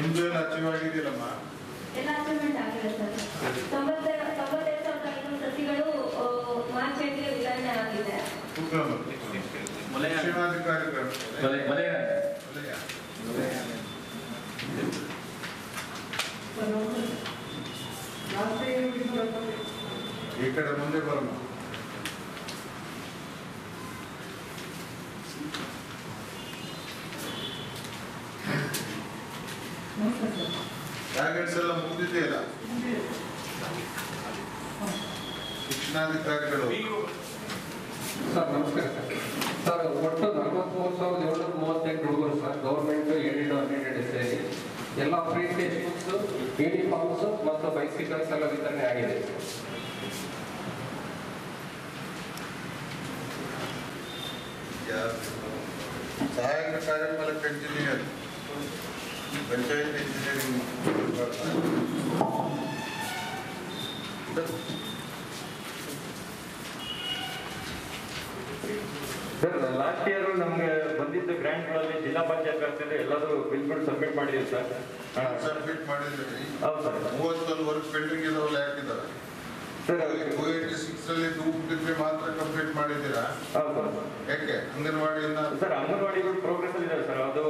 ನಿಮ್ದು ಎಲ್ಲ ಅಚೀವ್ ಆಗಿದೆಯಲ್ಲಮ್ಮ? ಎಲ್ಲ ಅಚೀವ್ಮೆಂಟ್ ಆಗಿದೆ ಸರ್. ತೊಂಬತ್ತ ತೊಂಬತ್ತೈದು ಸಾವಿರದ ಐನೂರು ಸಸಿಗಳು ಮಾರ್ಚ್ ಎಂಟಿಗೆ ವಿತರಣೆ ಆಗಿದೆ. ಈ ಕಡೆ ಮುಂದೆ ಬರಮ್ಮ. ಟಾರ್ಗೆಟ್ಸ್ ಎಲ್ಲ ಮುಗಿದಿದೆಯಲ್ಲ ಶಿಕ್ಷಣಾಧಿಕಾರಿಗಳು. ಸರ್ ನಮಸ್ಕಾರ. ಸರ್ ಒಟ್ಟು ನಲವತ್ಮೂರು ಸಾವಿರದ ಏಳ್ನೂರ ಮೂವತ್ತೆಂಟು ಹುಡುಗರು ಸರ್ ಗೌರ್ಮೆಂಟ್ ಏಡೆಡ್ ಅನ್ಎಡೆಡ್ ಸೇರಿ ಎಲ್ಲ ಫ್ರೀ ಟೆಕ್ಸ್ಟ್ ಬುಕ್ಸ್ ಯೂನಿಫಾರ್ಮ್ಸ್ ಮತ್ತು ಬೈಸಿಕಲ್ಸ್ ಎಲ್ಲ ವಿತರಣೆ ಆಗಿದೆ? ಸಹಾಯಕ ಕಾರ್ಯಪಾಲಕ engineer panchayat engineering sir last year ನಮ್ಗೆ ಬಂದಿದ್ದ ಗ್ರಾಂಟ್ಗಳಲ್ಲಿ ಜಿಲ್ಲಾ ಪಂಚಾಯತ್ ವ್ಯಾಪ್ತಿಯಲ್ಲಿ ಎಲ್ಲರೂ ಬಿಲ್ಗಳು ಸಬ್ಮಿಟ್ ಮಾಡಿದ್ದೀವಿ ಸರ್. ಸಬ್ಮಿಟ್ ಮಾಡಿದ್ರಿ ಹೌದು ಸರ್ ಮೂವತ್ತೊಂದು ವರ್ಷ ಪೆಂಡಿಂಗ್ ಇರೋಲ್ಲ ಹಾಕಿದ್ದಾರೆ ಟೂ ಏಯ್ಟಿ ಸಿಕ್ಸ್ ಅಲ್ಲಿ ಡಿಗ್ರಿ ಮಾತ್ರ ಕಂಪ್ಲೀಟ್ ಮಾಡಿದ್ದೀರಾ? ಯಾಕೆ ಅಂಗನವಾಡಿಯಿಂದ ಸರ್ ಅಂಗನವಾಡಿಗಳು ಪ್ರೋಗ್ರೆಸ್ ಇದೆ ಸರ್ ಅದು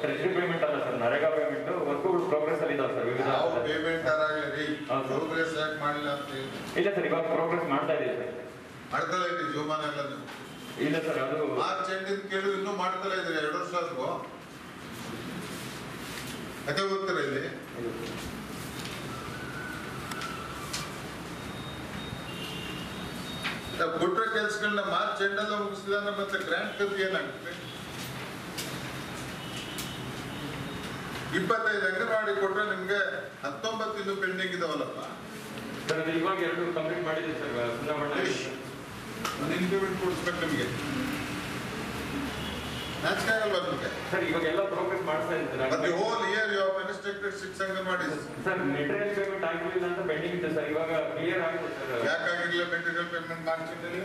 ಟ್ರೆಜರಿ ಪೇಮೆಂಟ್ ಅಲ್ಲ ಸರ್ ನರೇಗಾ ಪೇಮೆಂಟ್ ವರ್ಕ್ಗಳು ಪ್ರೋಗ್ರೆಸ್ ಅಲ್ಲಿ ಇದಾವೆ ಸರ್ ವಿವಿಧ ಯಾವ ಪೇಮೆಂಟ್ ಆಗಲಿ ರೀ. ಹೌದು. ಪ್ರೋಗ್ರೆಸ್ ಯಾಕೆ ಮಾಡಿಲ್ಲ ಅಂತ ಹೇಳಿ. ಇಲ್ಲ ಸರ್ ಇವಾಗ ಪ್ರೋಗ್ರೆಸ್ ಮಾಡ್ತಾ ಇದೀವಿ ಸರ್ ಮಾಡ್ತಲೇ ಇದ್ದೀವಿ ಜೀವಮಾನ ಎಲ್ಲ ಇಲ್ಲ ಸರ್ ಅದು ಮಾರ್ಚ್ ಎಂಟಿಂದ ಕೇಳಿದ್ರು ಇನ್ನೂ ಮಾಡ್ತಲೇ ಇದ್ದಾರೆ ಎರಡು ವರ್ಷ ಆದ್ರೂ. ಅದೇ ಹೋಗ್ತಾರೆ ಇಲ್ಲಿ? ನಾವು ಕೊಟ್ಟ ಕೆಲಸಗಳನ್ನ ಮಾರ್ಚ್ ಎಂಡಲ್ಲ ಮುಗಿಸಿದ ಅಂದ್ರೆ ಮತ್ತೆ ಗ್ರ್ಯಾಂಡ್ ಕದ್ದು ಏನಾಗುತ್ತೆ? ಇಪ್ಪತ್ತೈದು ಅಂಗನವಾಡಿ ಕೊಟ್ರೆ ನಿಮ್ಗೆ ಹತ್ತೊಂಬತ್ತು ಇನ್ನು ಪೆಂಡಿಂಗ್ ಇದಾವಲ್ಲಪ್ಪ ಸರ್ ಅದು ಇವಾಗ ಎರಡು ಕಂಪ್ಲೀಟ್ ಮಾಡಿದ್ದೀವಿ ಸರ್ ಒಂದು ಇನ್ಕ್ರಿಮೆಂಟ್ ಕೊಡಿಸ್ಬೇಕು ನಿಮಗೆ. ನಾಚಿಕೆ ಆಗಲ್ವಾ ನಿಮಗೆ? ಸರ್ ಇವಾಗ ಎಲ್ಲ ಪ್ರೋಗ್ರೆಸ್ ಮಾಡ್ತಾ year you have administrated six ಅಂಗನವಾಡೀಸ್. Sir material payment ಆಗಿರಲಿಲ್ಲ ಅಂತ ಪೆಂಡಿಂಗ್ ಇತ್ತು ಸರ್ ಇವಾಗ ಕ್ಲಿಯರ್ ಆಗಿದೆ ಸರ್. ಯಾಕಾಗಿಲ್ಲ ಮೆಟೀರಿಯಲ್ ಪೇಮೆಂಟ್ ಮಾಡ್ತಿದ್ದೀರಿ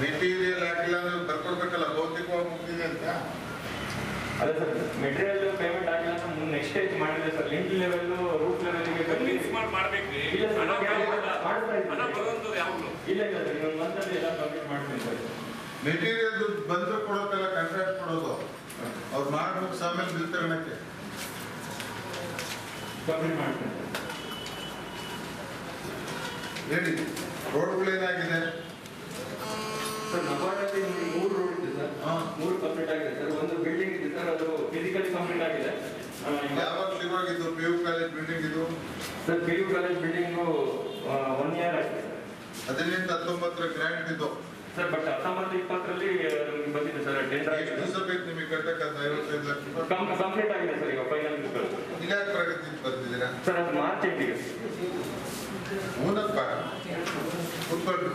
ಮೆಟೀರಿಯಲ್ ಆಗಿಲ್ಲ ಅಂದ್ರೆ ಬರ್ಕೊಡ್ಬೇಕಲ್ಲ ಭೌತಿಕವಾಗಿ ಮುಗಿದಿದೆ ಅಂತ? ಅದೇ ಸರ್ ಮೆಟೀರಿಯಲ್ ಪೇಮೆಂಟ್ ಆಗಿಲ್ಲ ಅಂತ ಮುಂದೆ ನೆಕ್ಸ್ಟ್ ಸ್ಟೇಜ್ ಮಾಡಿದೆ ಸರ್ ಲಿಂಕ್ ಲೆವೆಲ್ ರೂಟ್ ಲೆವೆಲ್ಗೆ ಕನ್ವಿನ್ಸ್ ಮಾಡಿ ಮಾಡ್ಬೇಕ್ರಿ ಇಲ್ಲ ಸರ್, ಹಣ ಬರೋಂಥದ್ದು ಯಾವಾಗ್ಲೂ ಇಲ್ಲ ಇಲ್ಲ ಸರ್ ಇನ್ನೊಂದು ಮಂತಲ್ಲಿ ಎಲ್ಲ ಕಂಪ್ಲೀಟ್ ಮಾಡ್ತೀನಿ ಸರ್. ಮೆಟೀರಿಯಲ್ ದುಡ್ಡು ಬಂದ್ರೆ ಕೊಡೋಕಲ್ಲ ಕಾಂಟ್ರಾಕ್ಟ್ ಕೊಡೋದು. ಅವ್ರು ಮಾಡ್ಬೇಕು ಸಾಮೇಲೆ ಬಿಲ್ ತಗೊಳಕ್ಕೆ ಕಂಪ್ಲೀಟ್ ಮಾಡ್ತೀನಿ ಹೇಳಿ ರೋಡ್ಗಳೇನಾಗಿದೆ ಸರ್ ನಬಾರ್ಡಲ್ಲಿ ಮೂರು ರೋಡ್ ಇದೆ ಸರ್. ಹಾ. ಮೂರು ಕಂಪ್ಲೀಟ್ ಆಗಿದೆ ಸರ್. ಒಂದು ಬಿಲ್ಡಿಂಗ್ ಇದೆ ಸರ್ ಅದು ಫಿಸಿಕಲಿ ಕಂಪ್ಲೀಟ್ ಆಗಿದೆ. ಯಾವಾಗ ಶುರುವಾಗಿದ್ದು ಪಿ ಯು ಕಾಲೇಜ್ ಬಿಲ್ಡಿಂಗ್ ಇದು? Sir P U college building one year ಆಗಿದೆ ಹದಿನೆಂಟು ಹತ್ತೊಂಬತ್ತರ ಗ್ರ್ಯಾಂಟ್ ಇದು. ಸರ್ ಬಟ್ ಹತ್ತೊಂಬತ್ತು ಇಪ್ಪತ್ತರಲ್ಲಿ ಬಂದಿದೆ ಸರ್ ಟೆಂಡರ್ ಎಷ್ಟು ಆಗಿದೆ. ದಿವಸ ಬೇಕು ನಿಮಗೆ ಕಟ್ಟಕ್ಕೆ? ಅದು ಐವತ್ತೈದು ಲಕ್ಷ. ರೂಪಾಯಿ ಕಂಪ್ಲೀಟ್ ಆಗಿದೆ ಸರ್ ಈಗ ಫೈನಲ್ ಇಲ್ಲ ಪ್ರಗತಿ ಬರ್ತಿದ್ದೀರಾ ಸರ್ ಅದು ಮಾರ್ಚ್ ಎಂಟಿಗೆ. ಮೂನಪ್ಪ? ಕುತ್ಕೊಳ್ರಿ.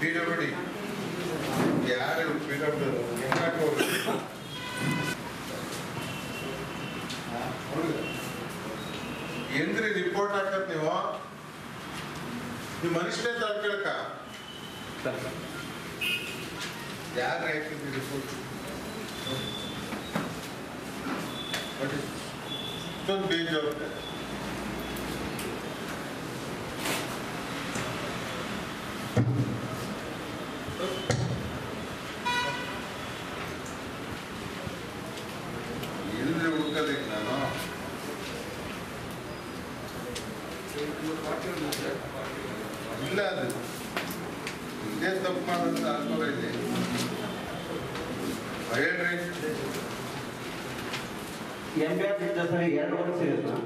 ಪಿ ಡಬ್ಲ್ಯೂ ಡಿ ಯಾರು ಪಿ ಡಬ್ಲ್ಯೂ ಎಂದ್ರಿ ರಿಪೋರ್ಟ್ ಹಾಕತ್ ನೀವು? ನೀವು ಮನುಷ್ಯನೇ ತಳ್ಕೊಳಕ ಕೇಳಕ. ಯಾರು ಹಾಕಿದ್ರಿ ರಿಪೋರ್ಟ್ ಇಷ್ಟೊಂದು ಬೇಜವಾಬ್ದಾರಿ ಎಲ್ರಿ ಹುಡ್ಕೋದೀಗ ನಾನು ಇಲ್ಲ ಅದು. ಇದೇ ತಪ್ಪು ಮಾಡೋದು ಅನುಭವ ಇದೆ. ಹೇಳ್ರಿ. ಎಂ ಬಿ ಆರ್ ಸರ್ ಎರಡು ವರ್ಷ ಇದೆ ಸರ್.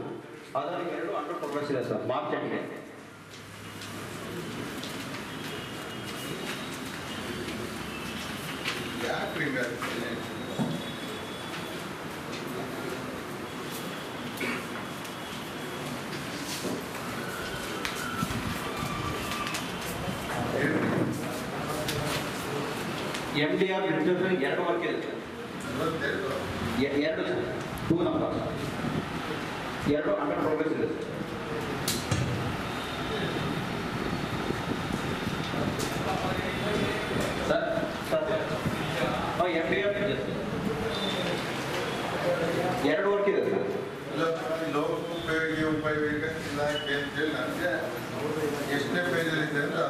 ಅದರಲ್ಲಿ ಎರಡು ಅಂಡರ್ ಪ್ರೋಗ್ರೆಸ್ ಇದೆ ಸರ್. ಮಾರ್ಚ್ ಎಂಟ್ಗೆ ಯಾಕೆ ಹಿಂಗಾಗ್ತದೆ? ಹೇಳ್ರಿ. ಡಿ ಎರಡು ವರ್ಕ್ ಇದೆ ಸರ್ ಇವತ್ತೇನು? ಎ- ಎರಡು ಸರ್ ಟೂ ನಂಬರ್ ಎರಡು ಅಂಡರ್ ಪ್ರೋಗ್ರೆಸ್ ಇದೆ ಸರ್ ಯಾಕೆ ಅಂತೇಳಿ ನನಗೆ ಎಷ್ಟನೇ ಪೇಜಲ್ಲಿ ಇದೆ ಅಂದ್ರೆ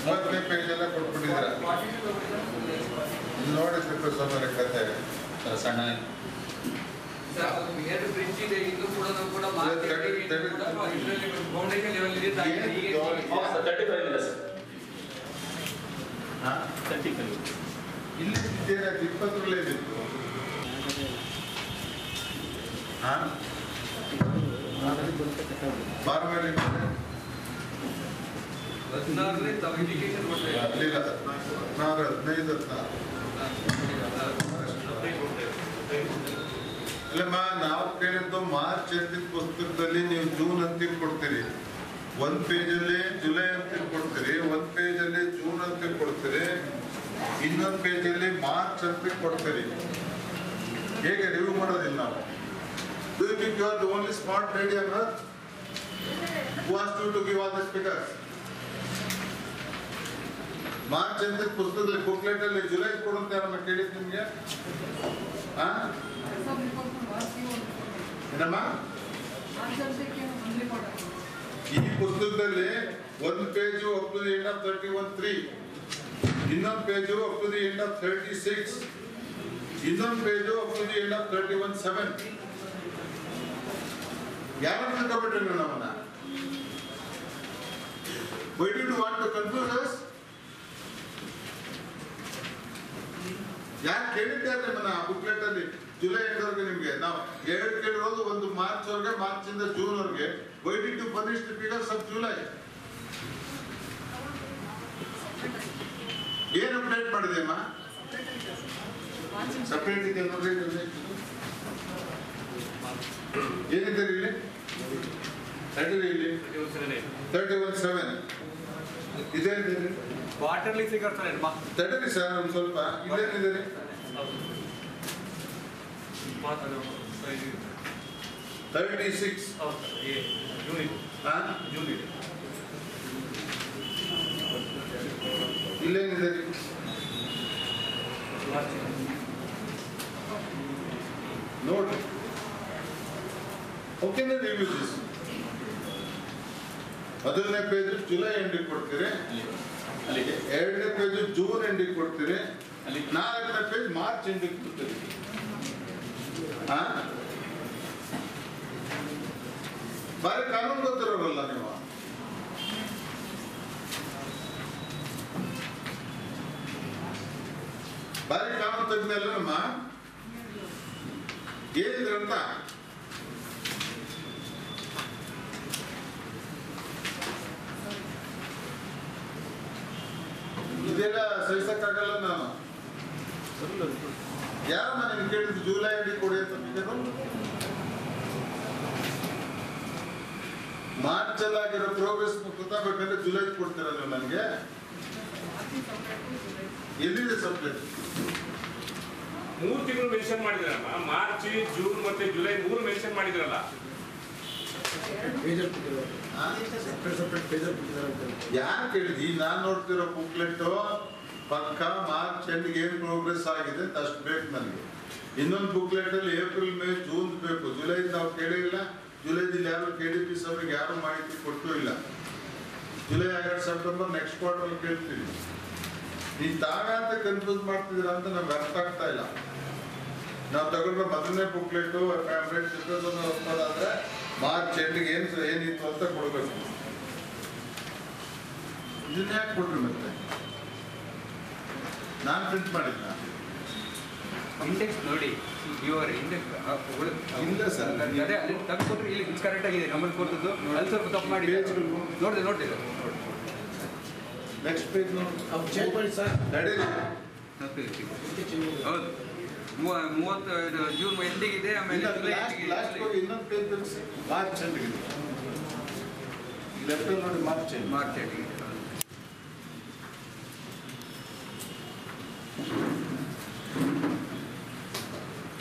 ಮೂವತ್ತನೇ ಪೇಜ್ ಎಲ್ಲ ಕೊಟ್ಬಿಟ್ಟಿದ್ದೀರ ನೋಡಿ ತಿಪ್ಪೇಸ್ವಾಮಿ ಕತೆ ಸಣ್ಣ ಎರಡು ಬ್ರಿಡ್ಜ್ ಇದೆ ಇದು ಕೂಡ ನಾವು ಕೂಡ ಇದು ತೆಗೆ- ತೆಗೆ- ಫೌಂಡೇಶನ್ ಲೆವೆಲ್ ಇದೆ ಏನು ಹಾ? ಇಲ್ಲಿ ಇದ್ದೇನೆ ಇಪ್ಪತ್ತರಲ್ಲೇ ಬಾರ್ಮೇಲೆ ಹದಿನಾರನೇ ತಾವು ಹದಿನೈದು ಹದಿನಾರು ಅಲ್ಲಮ್ಮ ನಾವು ಕೇಳಿದ್ದು ಮಾರ್ಚ್ ಎಂಟಿನ ಪುಸ್ತಕದಲ್ಲಿ ನೀವು ಜೂನ್ ಅಂತ ಕೊಡ್ತೀರಿ. ಒಂದ್ ಪೇಜಲ್ಲಿ ಜುಲೈ ಅಂತ ಕೊಡ್ತೀರಿ ಒಂದ್ ಪೇಜಲ್ಲಿ ಜೂನ್ ಅಂತ ಕೊಡ್ತೀರಿ ಇನ್ನೊಂದ್ ಪೇಜಲ್ಲಿ ಮಾರ್ಚ್ ಅಂತ ಕೊಡ್ತೀರಿ ಹೇಗೆ ರಿವ್ಯೂ ಮಾಡೋದಿಲ್ಲ ನಾವು? Do you think you are the only smart lady on earth who asked you to give all these figures? March ಅಂತ ಪುಸ್ತಕದಲ್ಲಿ ಬುಕ್ಲೆಟ್ ಅಲ್ಲಿ ಜುಲೈ ಕೊಡುತ್ತೆ ಕೇಳಿದ್ ನಿಮ್ಗೆ? ಮಾರ್ಚ್ ಏನಮ್ಮ? ಈ ಪುಸ್ತಕದಲ್ಲಿ ಒಂದು page up to the end of thirty one three ಇನ್ನೊಂದು page up to the end of thirty six ಇನ್ನೊಂದು page up to the end of thirty one seven ಯಾರನ್ನು ತಿಳ್ಕೊಬಿಟ್ರಿ ನಮ್ಮನ್ನ? Why d you want to confuse us ಯಾರು ಕೇಳಿದ್ದಾರೆ ನಿಮ್ಮನ್ನ booklet ಅಲ್ಲಿ? July ಎಂಟವರೆಗೆ ನಿಮಗೆ. ನಾವು ಎರಡು ಕೇಳಿರೋದು ಒಂದು ಮಾರ್ಚ್ ವರೆಗೆ ಮಾರ್ಚ್ ಇಂದ ಜೂನ್ ವರೆಗೆ why d to punish the figures of July ಏನು ಅಪ್ಡೇಟ್ ಮಾಡಿದೆ ಅಮ್ಮ? ಸಪ್ರೇಟ್ ಇದೆ ನೋಡ್ರಿ ಇದ್ರಲ್ಲಿ. ಏನಿದೆ ಇಲ್ಲಿ ತರ್ಟಿ ಇಲ್ಲಿ ತರ್ಟಿ ಒನ್ ಸೆವೆನ್ ಇದೆ ಕ್ವಾರ್ಟರ್ಲಿ ಫಿಗರ್ ಸರ್ ಮಾ ಸರ್ ಒಂದು ಸ್ವಲ್ಪ. ಇಲ್ಲೇನಿದೆ ರೀ ತರ್ಟಿ ಸಿಕ್ಸ್ ಇಲ್ಲೇನಿದೆ? ನೋಡ್ರಿ. ಓಕೆ ರಿವ್ಯೂ ದಿಸ್ ಮೊದಲನೇ ಪೇಜ್ ಜುಲೈ ಎಂಡಿಗೆ ಕೊಡ್ತೀರಿ. ಅಲ್ಲಿಗೆ. ಎರಡನೇ ಪೇಜ್ ಜೂನ್ ಎಂಡಿಗೆ ಕೊಡ್ತೀರಿ. ಅಲ್ಲಿ ನಾಲ್ಕನೇ ಪೇಜ್ ಮಾರ್ಚ್ ಎಂಡಿಗೆ ಕೊಡ್ತೀರಿ. ಬಾರಿ ಕಾನೂನು ಗೊತ್ತಿರೋರಲ್ಲ ನೀವು? ಬರೀ ಕಾನೂನು ತೆಗ್ದ್ಮೇಲೆ ನಮ್ಮ ಏನಿದ್ರಂತ ಇದೆಲ್ಲ ಸಹಿಸಕ್ಕಾಗಲ್ಲ ನಾನು. ಯಾರಮ್ಮ ಮನೆ ಕೇಳಿದ್ದು ಜುಲೈ ಅಡಿ ಕೊಡಿ ಅಂತ? ಮಾರ್ಚ್ ಅಲ್ಲಿ ಆಗಿರೋ ಪ್ರೋಗ್ರೆಸ್ ಗೊತ್ತಾಗಬೇಕಂದ್ರೆ ಜುಲೈ ಕೊಡ್ತಿರಲ್ಲ ನೀವು ನನಗೆ? ಎಲ್ಲಿದೆ ಸಬ್ಜೆಕ್ಟ್? ಮೂರು ತಿಂಗಳು ಮೆನ್ಷನ್ ಮಾಡಿದ್ರಲ್ಲ ಮಾರ್ಚ್ ಜೂನ್ ಮತ್ತೆ ಜುಲೈ ಮೂರು ಮೆನ್ಷನ್ ಮಾಡಿದ್ರಲ್ಲ. ಯಾರು ಕೇಳಿದಿ ನಾನ್ ನೋಡ್ತಿರೋ ಬುಕ್ಲೆಟ್ ಪಕ್ಕ ಮಾರ್ಚ್ ಎಂಡ್ಗೆ ಏನು ಪ್ರೋಗ್ರೆಸ್ ಆಗಿದೆ ಅಷ್ಟು ಬೇಕು ನನಗೆ ಇನ್ನೊಂದು ಬುಕ್ಲೆಟ್ ಅಲ್ಲಿ ಏಪ್ರಿಲ್ ಮೇ ಜೂನ್ ಬೇಕು. ಜುಲೈ ನಾವು ಕೇಳಿಲ್ಲ ಜುಲೈದಲ್ಲಿ ಯಾರು ಕೆ ಡಿ ಪಿ ಸಭೆಗೆ ಯಾರು ಮಾಹಿತಿ ಕೊಟ್ಟು ಇಲ್ಲ. July August September next quarter ಕೇಳ್ತೀವಿ. ನೀವು ತಾಗ ಅಂತ ಕನ್ಫ್ಯೂಸ್ ಮಾಡ್ತಿದ್ದೀರಾ ಅಂತ ನಮ್ಗೆ ಅರ್ಥ ಆಗ್ತಾ ಇಲ್ಲ. ನಾವು ತಗೊಂಡ್ರೆ ಮೊದಲನೇ ಬುಕ್ಲೆಟು ಫ್ಯಾಬ್ರಿಕ್ ಸಿಕ್ಕೋದಾದ್ರೆ ಮಾರ್ಚ್ ಎಂಡ್ಗೆ ಏನು, ಏನಿತ್ತು ಅಂತ ಕೊಡಬೇಕು. ಇದನ್ನ ಯಾಕೆ ಕೊಡ್ರಿ ಮತ್ತೆ? ನಾನು ಪ್ರಿಂಟ್ ಮಾಡಿದ್ದ ಇಂಡೆಕ್ಸ್ ನೋಡಿ ಇವರು ಇಂಡೆಕ್ಸ್ ಇಲ್ಲ ಸರ್ ಅದೇ ಅಲ್ಲಿ ತೆಗೆದುಕೊಟ್ರೆ ಇಲ್ಲಿ ಕರೆಕ್ಟ್ ಆಗಿದೆ ನಂಬರ್ ಕೊಡ್ತದ್ದು. ಅಲ್ಲಿ ಸ್ವಲ್ಪ ತಪ್ಪು ಮಾಡಿ. ನೋಡಿದೆ ನೋಡಿದೆ. ನೆಕ್ಸ್ಟ್ ಪೇಜ್ ನೋಡಿ. ಸರ್ ಹೌದು. ಮೂವ- ಮೂವತ್ತು ಜೂನ್ ಎಂಡಿಗಿದೆ ಇದೆ ಆಮೇಲೆ ಇನ್ನೊಂದು ಪೇಜ್ ತಿಳಿಸಿ ಮಾರ್ಚ್ ಎಂಡ್ಗೆ ಲೆಫ್ಟ್ ನೋಡಿ ಮಾರ್ಚ್ ಎಂಡ್ ಮಾರ್ಚ್ ಎಂಡಿಗೆ ಇದೆ.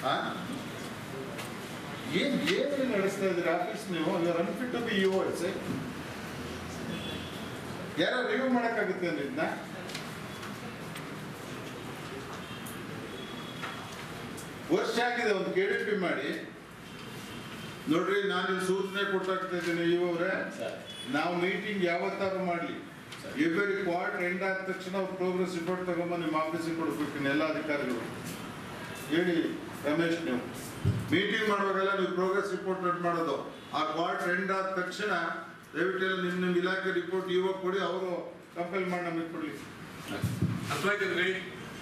ಆ? ಏನ್ ನಡೆಸ್ತಾ ಇದ್ದೀರಿ? ಆಫೀಸ್ ನೀವು? Unfit to be you it's ಯಾರೋ ರಿವ್ಯೂ ಮಾಡಕ್ಕಾಗುತ್ತೆ ಇದನ್ನ ವರ್ಷ ಆಗಿದೆ, ಒಂದು ಕೆ ಡಿ ಪಿ ಮಾಡಿ. ನೋಡ್ರಿ, ನಾನು ಸೂಚನೆ ಕೊಟ್ಟಾಗ್ತಾ ಇದ್ದೀನಿ ಇವರೇ ನಾವು ಮೀಟಿಂಗ್ ಯಾವತ್ತಾರು ಮಾಡಲಿ. ಎವ್ರಿ ಕ್ವಾರ್ಟರ್ ಎಂಡ್ ಆದ ತಕ್ಷಣ ಅವ್ರು ಪ್ರೋಗ್ರೆಸ್ ರಿಪೋರ್ಟ್ ತಗೊಂಬ ನಿಮ್ಮ ಆಫೀಸಿಗೆ ಕೊಡ್ಬೇಕು ಎಲ್ಲ ಅಧಿಕಾರಿಗಳು. ಹೇಳಿ, ರಮೇಶ್ ನೀವು. ಮೀಟಿಂಗ್ ಮಾಡುವಾಗೆಲ್ಲ ನೀವು ಪ್ರೋಗ್ರೆಸ್ ರಿಪೋರ್ಟ್ ರೆಡ್ ಮಾಡೋದು. ಆ ಕ್ವಾರ್ಟರ್ ಎಂಡ್ ಆದ ತಕ್ಷಣ ದಯವಿಟ್ಟು ನಿಮ್ಮ ನಿಮ್ಮ ಇಲಾಖೆ ರಿಪೋರ್ಟ್ ಇವಾಗ ಕೊಡಿ ಅವರು ಕಂಪೇಲ್ ಮಾಡಿ ನಮಗೆ ಕೊಡಲಿ. ಅರ್ಥವಾಯ್ತದ್ರಿ